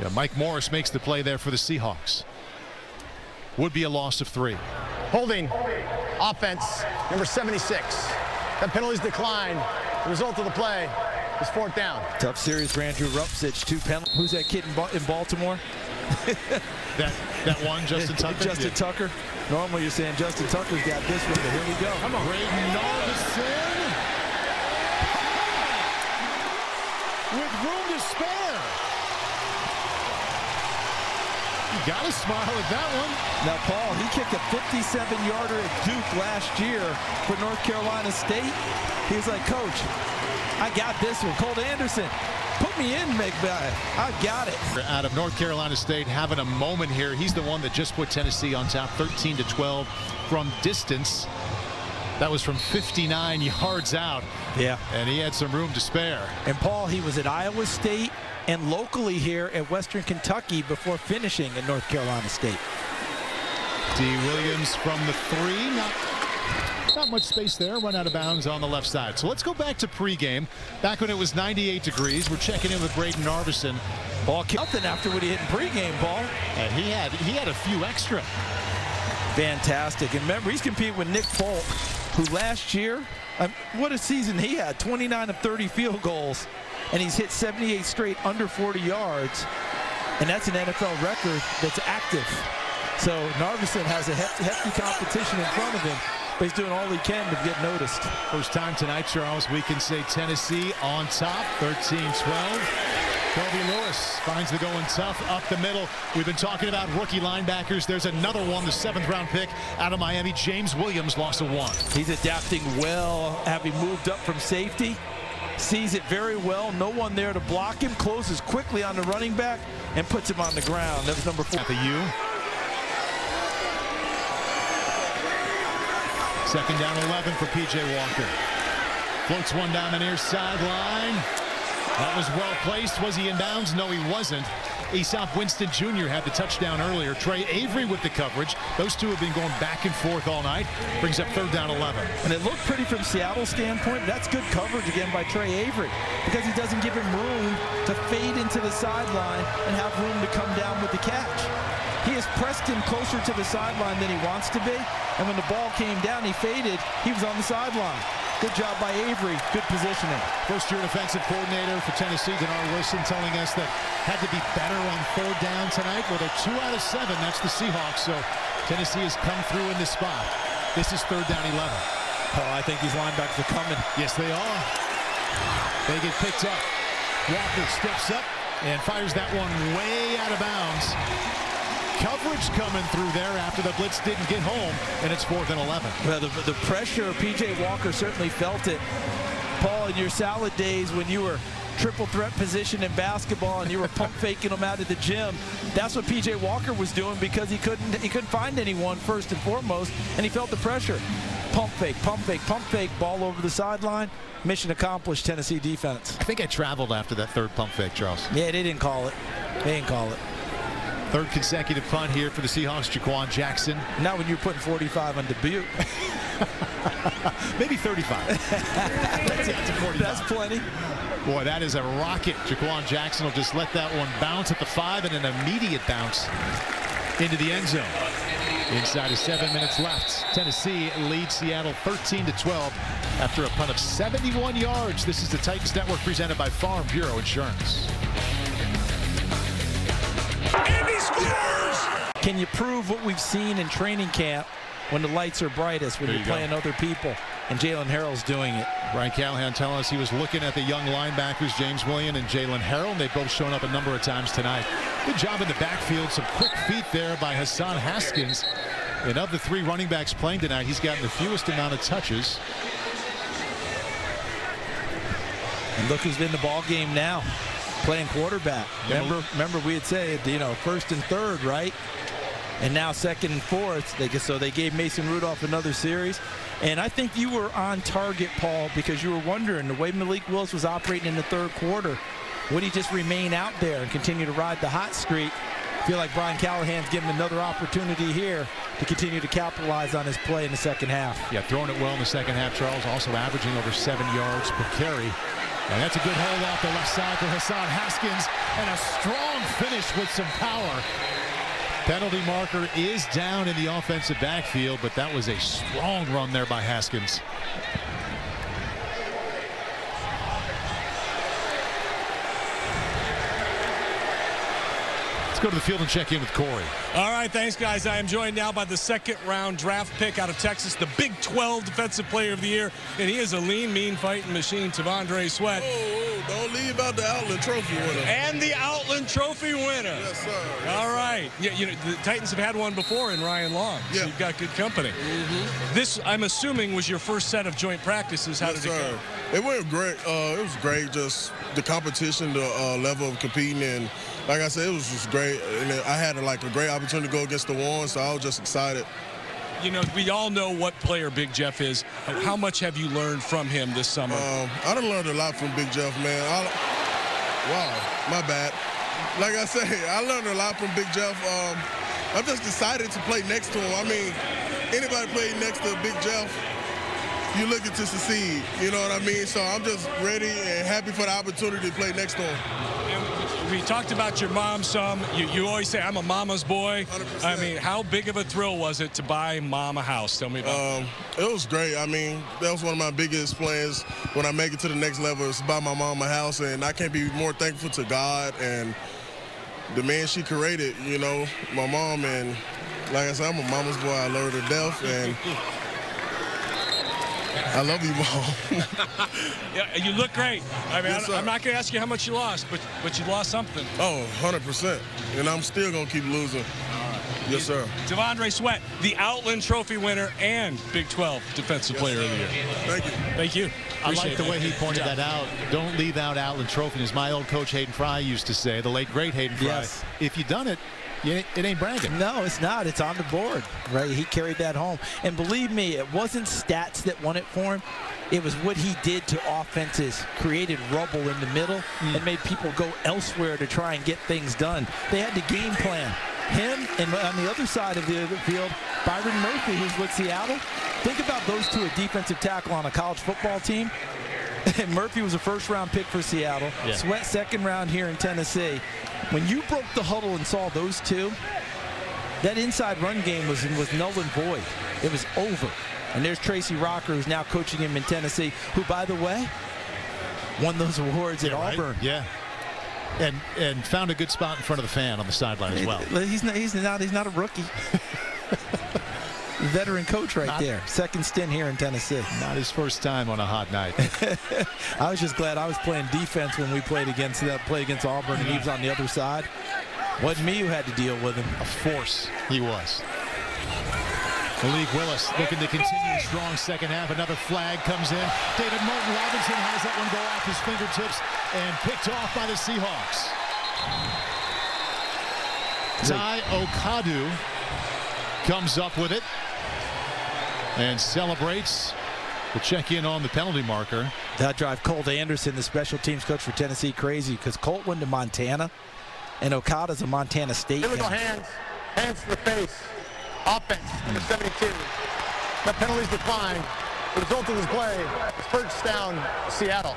Yeah, Mike Morris makes the play there for the Seahawks. Would be a loss of three. Holding. Offense. Number 76. That penalty's declined. The result of the play is fourth down. Tough series for Andrew Rupcich. Two penalties. Who's that kid in, ba in Baltimore? that that one, Justin Tucker? Justin yeah. Tucker. Normally you're saying Justin Tucker's got this one, but here we go. Come on. Brayden Narveson. With room to spare. You got to smile at that one. Now, Paul, he kicked a 57-yarder at Duke last year for North Carolina State. He was like, Coach, I got this one. Colt Anderson, put me in, McBride. I got it. Out of North Carolina State having a moment here. He's the one that just put Tennessee on top 13 to 12 from distance. That was from 59 yards out. Yeah. And he had some room to spare. And Paul, he was at Iowa State and locally here at Western Kentucky before finishing at North Carolina State. D. Williams from the three. Not, not much space there. Run out of bounds on the left side. So let's go back to pregame. Back when it was 98 degrees. We're checking in with Brayden Narveson. Ball nothing after what he hit in pregame, ball. And he had he had a few extra. Fantastic. And remember, he's competing with Nick Folk, who last year, um, what a season he had. 29 of 30 field goals. And he's hit 78 straight under 40 yards. And that's an NFL record that's active. So Narveson has a hefty competition in front of him, but he's doing all he can to get noticed. First time tonight, Charles, we can say Tennessee on top, 13-12. Kobe Lewis finds the going tough up the middle. We've been talking about rookie linebackers. There's another one, the seventh round pick out of Miami. James Williams lost a one. He's adapting well, having moved up from safety. Sees it very well. No one there to block him. Closes quickly on the running back and puts him on the ground. That's number four. The U. Second down 11 for P.J. Walker. Floats one down the near sideline. That was well placed. Was he in bounds? No, he wasn't. Easop Winston Jr. had the touchdown earlier. Tre Avery with the coverage. Those two have been going back and forth all night. Brings up third down 11. And it looked pretty from Seattle's standpoint. That's good coverage again by Tre Avery because he doesn't give him room to fade into the sideline and have room to come down with the catch. He has pressed him closer to the sideline than he wants to be. And when the ball came down, he faded. He was on the sideline. Good job by Avery. Good positioning. First year defensive coordinator for Tennessee, Dennard Wilson, telling us that had to be better on third down tonight. Well, they're two out of seven. That's the Seahawks. So Tennessee has come through in this spot. This is third down 11. Oh, I think these linebackers are coming. Yes, they are. They get picked up. Walker steps up and fires that one way out of bounds coverage coming through there after the blitz didn't get home, and it's fourth and 11. Well, the, the pressure, P.J. Walker certainly felt it. Paul, in your salad days when you were triple threat position in basketball and you were pump faking them out of the gym. That's what PJ Walker was doing because he couldn't he couldn't find anyone first and foremost and he felt the pressure. Pump fake, pump fake, pump fake, ball over the sideline. Mission accomplished Tennessee defense. I think I traveled after that third pump fake, Charles. Yeah, they didn't call it. They didn't call it. Third consecutive punt here for the Seahawks, Jaquan Jackson. Now when you're putting 45 on Dubuque. Maybe 35. That's, That's plenty. Boy, that is a rocket. Jaquan Jackson will just let that one bounce at the five and an immediate bounce into the end zone. Inside of seven minutes left. Tennessee leads Seattle 13 to 12 after a punt of 71 yards. This is the Titans Network presented by Farm Bureau Insurance. Can you prove what we've seen in training camp when the lights are brightest, when there you're you playing other people? And Jaylen Harrell's doing it. Brian Callahan telling us he was looking at the young linebackers, James Williams and Jaylen Harrell, and they've both shown up a number of times tonight. Good job in the backfield. Some quick feet there by Hassan Haskins. And of the three running backs playing tonight, he's gotten the fewest amount of touches. And look who's in the ball game now playing quarterback. Remember, remember we had said, you know, first and third, right? And now second and fourth. They, so they gave Mason Rudolph another series. And I think you were on target, Paul, because you were wondering the way Malik Willis was operating in the third quarter. Would he just remain out there and continue to ride the hot streak? I feel like Brian Callahan's given another opportunity here to continue to capitalize on his play in the second half. Yeah, throwing it well in the second half, Charles, also averaging over seven yards per carry. And that's a good hold off the left side for Hassan Haskins, and a strong finish with some power. Penalty marker is down in the offensive backfield, but that was a strong run there by Haskins. Let's go to the field and check in with Corey. All right, thanks, guys. I am joined now by the second round draft pick out of Texas, the Big 12 Defensive Player of the Year, and he is a lean, mean fighting machine, T'Vondre Sweat. Oh, don't leave out the Outland Trophy winner. And the Outland Trophy winner. Yes, sir. Yes, All right. Yeah, you know, the Titans have had one before in Ryan Long, so Yeah. you've got good company. This, I'm assuming, was your first set of joint practices. How yes, did it sir. go? It went great. Uh, it was great. Just the competition, the uh, level of competing, and like I said, it was just great. And I had like a great opportunity to go against the one, so I was just excited. You know, we all know what player Big Jeff is. How much have you learned from him this summer? Um, I done learned a lot from Big Jeff, man. I, wow, my bad. Like I say, I learned a lot from Big Jeff. Um, I'm just excited to play next to him. I mean, anybody play next to Big Jeff, you're looking to succeed. You know what I mean? So I'm just ready and happy for the opportunity to play next to him. We talked about your mom some. You, you always say, I'm a mama's boy. I mean, how big of a thrill was it to buy mom a house? Tell me about Um, it was great. I mean, that was one of my biggest plans when I make it to the next level is buy my mom a house, and I can't be more thankful to God and the man she created. You know, my mom, and like I said, I'm a mama's boy. I love her to death, and I love you, mom. Yeah, you look great. I mean, yes, I, am not going to ask you how much you lost, but but you lost something. oh, 100%. And I'm still gonna keep losing. Yes, sir. T'Vondre Sweat, the Outland Trophy winner and Big 12 Defensive Player of the Year. Thank you. Thank you. I like the it. way he pointed Good that out. Don't leave out Outland Trophy. As my old coach Hayden Fry used to say, the late great Hayden Fry. Yes. If you've done it, you ain't- it ain't bragging. No, it's not. It's on the board, right? He carried that home. And believe me, it wasn't stats that won it for him. It was what he did to offenses, created rubble in the middle, mm. and made people go elsewhere to try and get things done. They had the game plan. Him and on the other side of the field, Byron Murphy, who's with Seattle. Think about those two, a defensive tackle on a college football team. And Murphy was a first round pick for Seattle. Yeah. Sweat second round here in Tennessee. When you broke the huddle and saw those two, that inside run game was was null and void. It was over. And there's Tracy Rocker, who's now coaching him in Tennessee, who, by the way, won those awards at right? Auburn. Yeah. And and found a good spot in front of the fan on the sideline as well. He's not. He's not. He's not a rookie. Veteran coach right Not- there. Second stint here in Tennessee. Not his first time on a hot night. I was just glad I was playing defense when we played against uh, that play against Auburn, and he was on the other side. Wasn't me who had to deal with him. A force he was. Malik Willis looking to continue a strong second half. Another flag comes in. David Martin Robinson has that one go off his fingertips and picked off by the Seahawks. Ty Okada comes up with it and celebrates. We'll check in on the penalty marker. That drive Colt Anderson, the special teams coach for Tennessee, crazy because Colt went to Montana, and Okada's a Montana State Illegal guy. hands, hands to the face. Offense, number 72. That penalty's declined. The result of this play is first down, Seattle.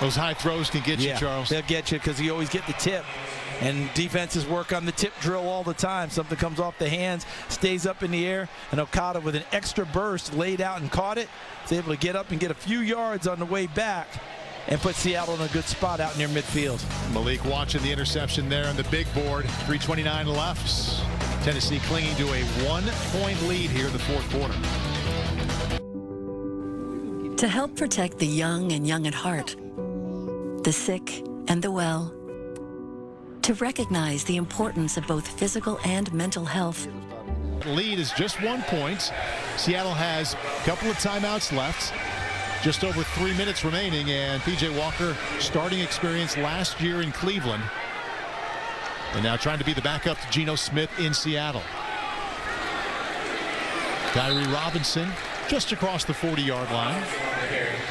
Those high throws can get you, Charles. they'll get you because you always get the tip. And defenses work on the tip drill all the time. Something comes off the hands, stays up in the air, and Okada with an extra burst laid out and caught it. Was able to get up and get a few yards on the way back and put Seattle in a good spot out near midfield. Malik watching the interception there on the big board. 329 left. Tennessee clinging to a one-point lead here in the fourth quarter. To help protect the young and young at heart, the sick and the well, to recognize the importance of both physical and mental health, Lead is just one point. Seattle has a couple of timeouts left. Just over three minutes remaining, and PJ Walker starting experience last year in Cleveland. And now trying to be the backup to Geno Smith in Seattle. Kyrie Robinson just across the 40-yard line.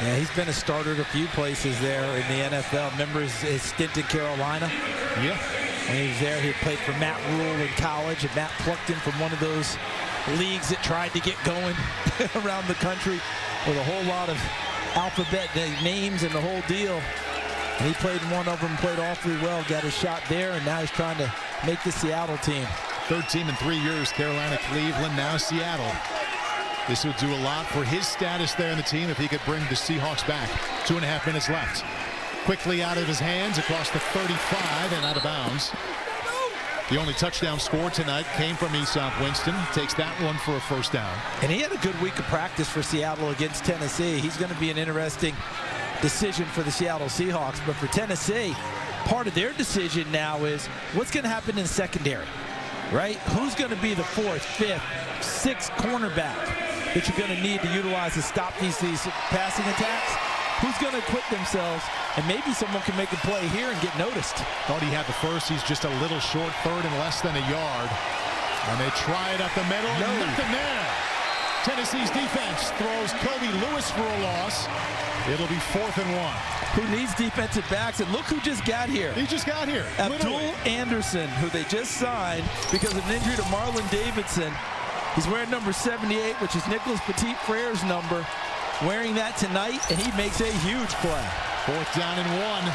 Yeah, he's been a starter at a few places there in the NFL. Remember his, his stint in Carolina? Yeah. When he was there, he played for Matt Rhule in college, and Matt plucked him from one of those leagues that tried to get going around the country with a whole lot of alphabet names and the whole deal. And he played in one of them, played awfully well, got his shot there, and now he's trying to make the Seattle team. Third team in three years, Carolina, Cleveland, now Seattle. This would do a lot for his status there in the team if he could bring the Seahawks back. Two and a half minutes left. Quickly out of his hands across the 35 and out of bounds. The only touchdown score tonight came from Easop Winston. Takes that one for a first down. And he had a good week of practice for Seattle against Tennessee. He's going to be an interesting decision for the Seattle Seahawks. But for Tennessee, part of their decision now is what's going to happen in secondary, right? Who's going to be the fourth, fifth, sixth cornerback that you're going to need to utilize to stop these, these passing attacks? Who's going to equip themselves and maybe someone can make a play here and get noticed. Thought he had the first. He's just a little short third and less than a yard. And they try it up the middle. No. Nothing there. Tennessee's defense throws Kobe Lewis for a loss. It'll be fourth and one. Who needs defensive backs? And look who just got here. He just got here. Abdul literally. Anderson, who they just signed because of an injury to Marlon Davidson. He's wearing number 78, which is Nicholas Petit Frere's number. Wearing that tonight, and he makes a huge play. Fourth down and one.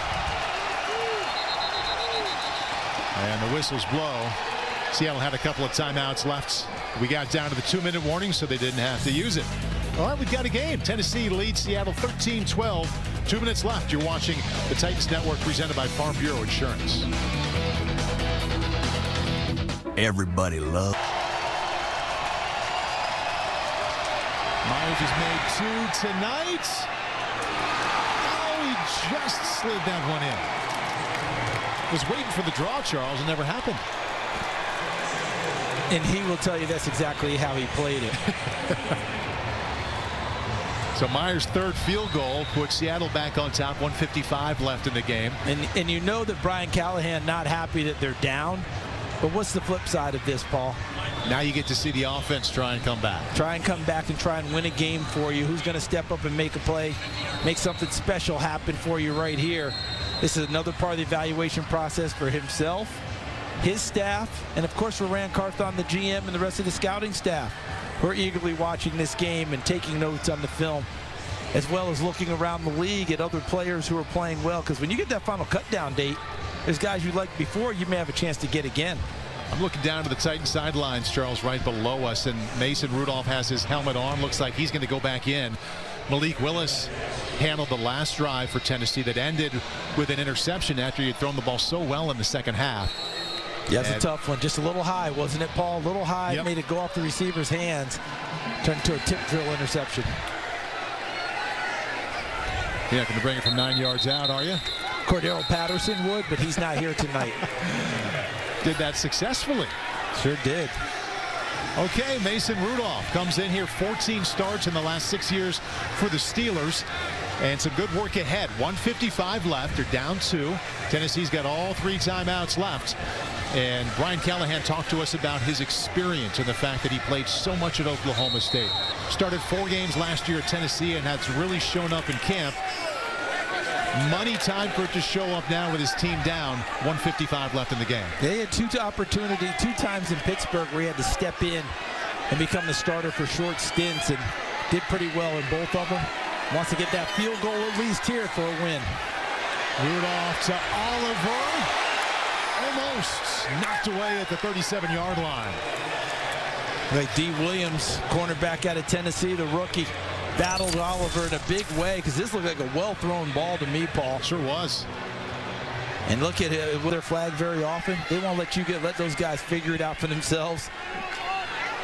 And the whistles blow. Seattle had a couple of timeouts left. We got down to the two-minute warning, so they didn't have to use it. All right, we've got a game. Tennessee leads Seattle 13-12. Two minutes left. You're watching the Titans Network presented by Farm Bureau Insurance. Everybody loves. Myers has made two tonight Oh, he just slid that one in. Was waiting for the draw, Charles. It never happened. And he will tell you that's exactly how he played it. so Myers' third field goal puts Seattle back on top. 155 left in the game. And, and you know that Brian Callahan not happy that they're down. But what's the flip side of this, Paul? Now you get to see the offense try and come back. Try and come back and try and win a game for you. Who's going to step up and make a play, make something special happen for you right here. This is another part of the evaluation process for himself, his staff, and of course for Ran Carthon, the GM, and the rest of the scouting staff who are eagerly watching this game and taking notes on the film as well as looking around the league at other players who are playing well. Because when you get that final cut down date, there's guys you liked before you may have a chance to get again. I'm looking down to the Titan sidelines, Charles, right below us, and Mason Rudolph has his helmet on. Looks like he's going to go back in. Malik Willis handled the last drive for Tennessee that ended with an interception after he had thrown the ball so well in the second half. Yeah, it's a tough one. Just a little high, wasn't it, Paul? A little high, yep. made it go off the receiver's hands, turned into a tip drill interception. You're not going to bring it from nine yards out, are you? Cordarrelle Patterson would, but he's not here tonight. did that successfully. Sure did. Okay, Mason Rudolph comes in here 14 starts in the last six years for the Steelers. And some good work ahead. 155 left. They're down two. Tennessee's got all three timeouts left. And Brian Callahan talked to us about his experience and the fact that he played so much at Oklahoma State. Started four games last year at Tennessee and has really shown up in camp. Money time for it to show up now with his team down. 155 left in the game. They had two opportunities, two times in Pittsburgh where he had to step in and become the starter for short stints and did pretty well in both of them. Wants to get that field goal at least here for a win. Rudolph to Oliver. Almost knocked away at the 37-yard line. Like D. Williams, cornerback out of Tennessee, the rookie battled Oliver in a big way because this looked like a well-thrown ball to me, Paul. Sure was. And look at it with their flag very often. They won't let you get let those guys figure it out for themselves.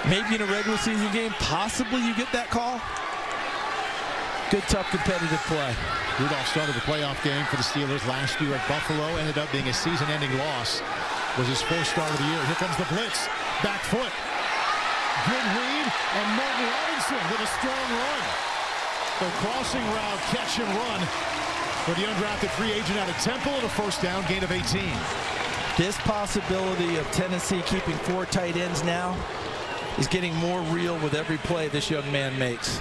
Maybe in a regular season game, possibly you get that call. Good, tough, competitive play. Rudolph started the playoff game for the Steelers last year at Buffalo. Ended up being a season-ending loss. Was his first start of the year. Here comes the blitz. Back foot. Good read. And Martin Robinson with a strong run. The crossing route, catch and run for the undrafted free agent out of Temple and a first down gain of 18. This possibility of Tennessee keeping four tight ends now is getting more real with every play this young man makes.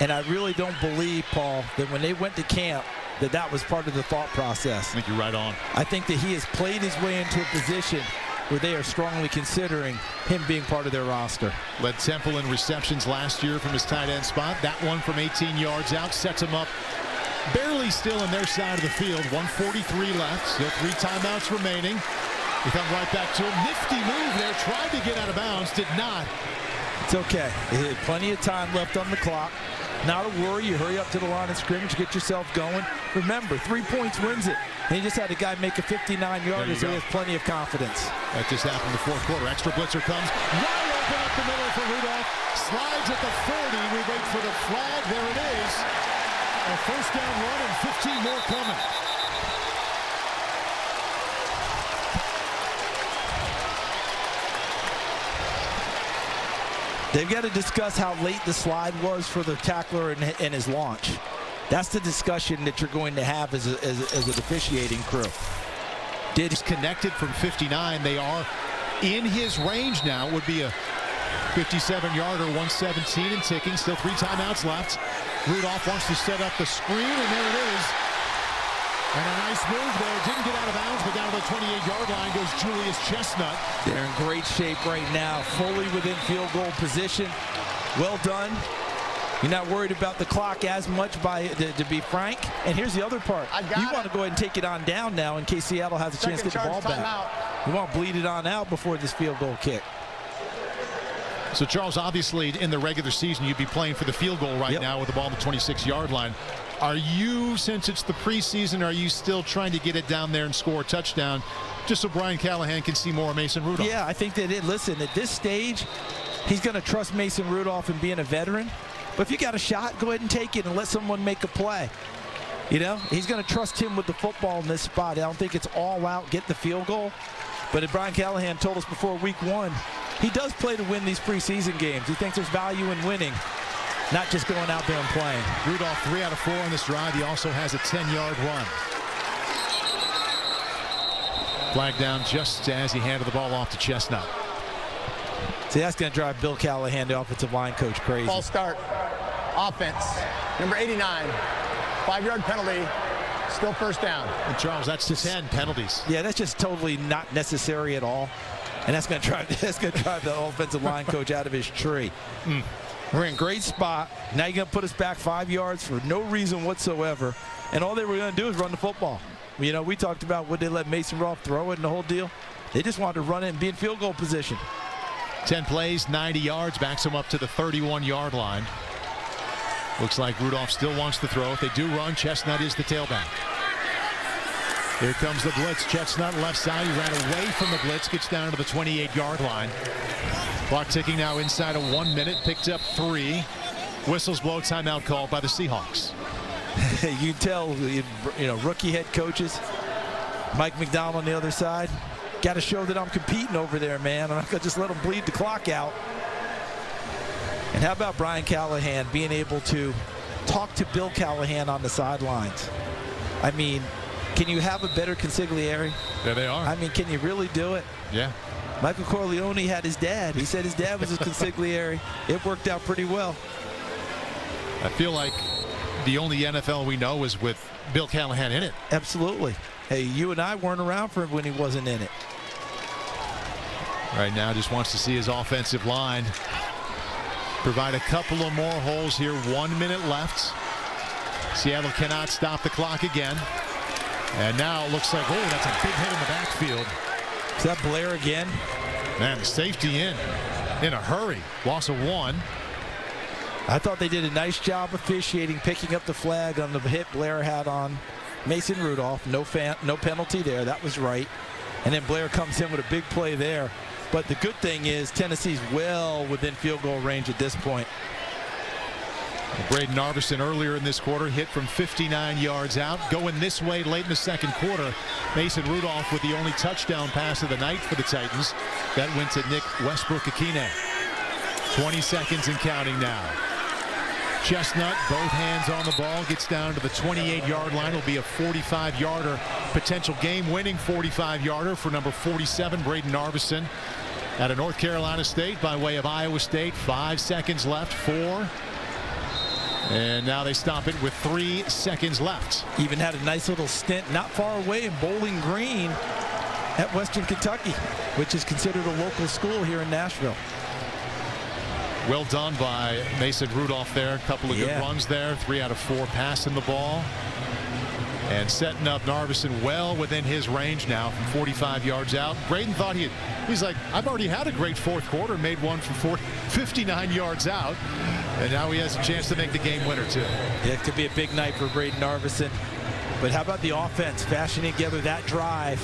And I really don't believe, Paul, that when they went to camp, that that was part of the thought process. I think you're right on. I think that he has played his way into a position where they are strongly considering him being part of their roster. Led Temple in receptions last year from his tight end spot. That one from 18 yards out sets him up barely still in their side of the field. 143 left. Still three timeouts remaining. He come right back to him. Nifty move there. Tried to get out of bounds. Did not. It's okay. Plenty of time left on the clock. Not a worry. You hurry up to the line of scrimmage, get yourself going. Remember, three points wins it. And he just had a guy make a 59-yarder, so he has plenty of confidence. That just happened in the fourth quarter. Extra blitzer comes. Wide open up the middle for Rudolph. Slides at the 40. We wait for the flag. There it is. A first down run and 15 more coming. They've got to discuss how late the slide was for the tackler and, and his launch. That's the discussion that you're going to have as a, as a, as a officiating crew. Did he's connected from 59. They are in his range now. Would be a 57-yarder, 117 and ticking. Still three timeouts left. Rudolph wants to set up the screen, and there it is. And a nice move there. Didn't get out of bounds, but down to the 28-yard line goes Julius Chestnut. They're in great shape right now, fully within field goal position. Well done. You're not worried about the clock as much, by to, to be frank. And here's the other part. you want to go ahead and take it on down now in case Seattle has a Second chance to get the ball back. Out. You want to bleed it on out before this field goal kick. So, Charles, obviously, in the regular season, you'd be playing for the field goal right yep. now with the ball on the 26-yard line. Are you, since it's the preseason, are you still trying to get it down there and score a touchdown just so Brian Callahan can see more Mason Rudolph? Yeah, I think that it, listen, at this stage, he's going to trust Mason Rudolph and being a veteran. But if you got a shot, go ahead and take it and let someone make a play. You know, he's going to trust him with the football in this spot. I don't think it's all out, get the field goal. But Brian Callahan told us before week one, he does play to win these preseason games. He thinks there's value in winning, not just going out there and playing. Rudolph three out of four on this drive. He also has a 10-yard run. Flag down just as he handed the ball off to Chestnut. See, that's going to drive Bill Callahan, the offensive line coach, crazy. Ball start. Offense. Number 89. Five-yard penalty. Still first down. And Charles, that's just 10 penalties. Yeah, that's just totally not necessary at all. And that's going to drive that's going to drive the offensive line coach out of his tree. Mm. We're in great spot. Now you're going to put us back five yards for no reason whatsoever. And all they were going to do is run the football. You know, we talked about would they let Mason Rudolph throw it and the whole deal. They just wanted to run it and be in field goal position. 10 plays, 90 yards, backs him up to the 31-yard line. Looks like Rudolph still wants to throw. If they do run, Chestnut is the tailback. Here comes the blitz. Chestnut left side. He ran away from the blitz. Gets down to the 28-yard line. Clock ticking now inside of one minute. Picked up three. Whistles blow timeout called by the Seahawks. you tell, you know, rookie head coaches, Mike Macdonald on the other side, got to show that I'm competing over there, man. I'm not going to just let them bleed the clock out. And how about Brian Callahan being able to talk to Bill Callahan on the sidelines? I mean, can you have a better consigliere? There they are. I mean, can you really do it? Yeah. Michael Corleone had his dad. He said his dad was a consigliere. It worked out pretty well. I feel like the only NFL we know is with Bill Callahan in it. Absolutely. Hey, you and I weren't around for him when he wasn't in it. Right now, just wants to see his offensive line provide a couple of more holes here. One minute left. Seattle cannot stop the clock again. And now it looks like, oh, that's a big hit in the backfield. Is that Blair again? Man, the safety in in a hurry. Loss of one. I thought they did a nice job officiating, picking up the flag on the hit Blair had on Mason Rudolph. No fan, no penalty there. That was right. And then Blair comes in with a big play there. But the good thing is Tennessee's well within field goal range at this point. Brayden Narveson earlier in this quarter hit from 59 yards out. Going this way late in the second quarter. Mason Rudolph with the only touchdown pass of the night for the Titans. That went to Nick Westbrook-Ikhine. 20 seconds and counting now. Chestnut, both hands on the ball, gets down to the 28-yard line. It'll be a 45-yarder, potential game-winning 45-yarder for number 47, Brayden Narveson, out of North Carolina State by way of Iowa State. Five seconds left. Four, And now they stop it with three seconds left. Even had a nice little stint not far away in Bowling Green at Western Kentucky, which is considered a local school here in Nashville. Well done by Mason Rudolph there. A couple of Yeah. good runs there. Three out of four passing the ball. And setting up Narveson well within his range now from 45 yards out. Brayden thought he had, he's like, I've already had a great fourth quarter, made one from 40, 59 yards out. And now he has a chance to make the game winner, too. Yeah, it could be a big night for Brayden Narveson. But how about the offense fashioning together that drive?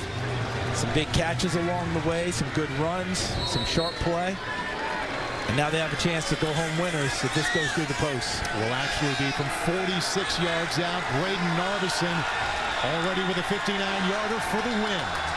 Some big catches along the way, some good runs, some sharp play. And now they have a chance to go home winners if this goes through the post. Will actually be from 46 yards out. Brayden Narveson already with a 59 yarder for the win.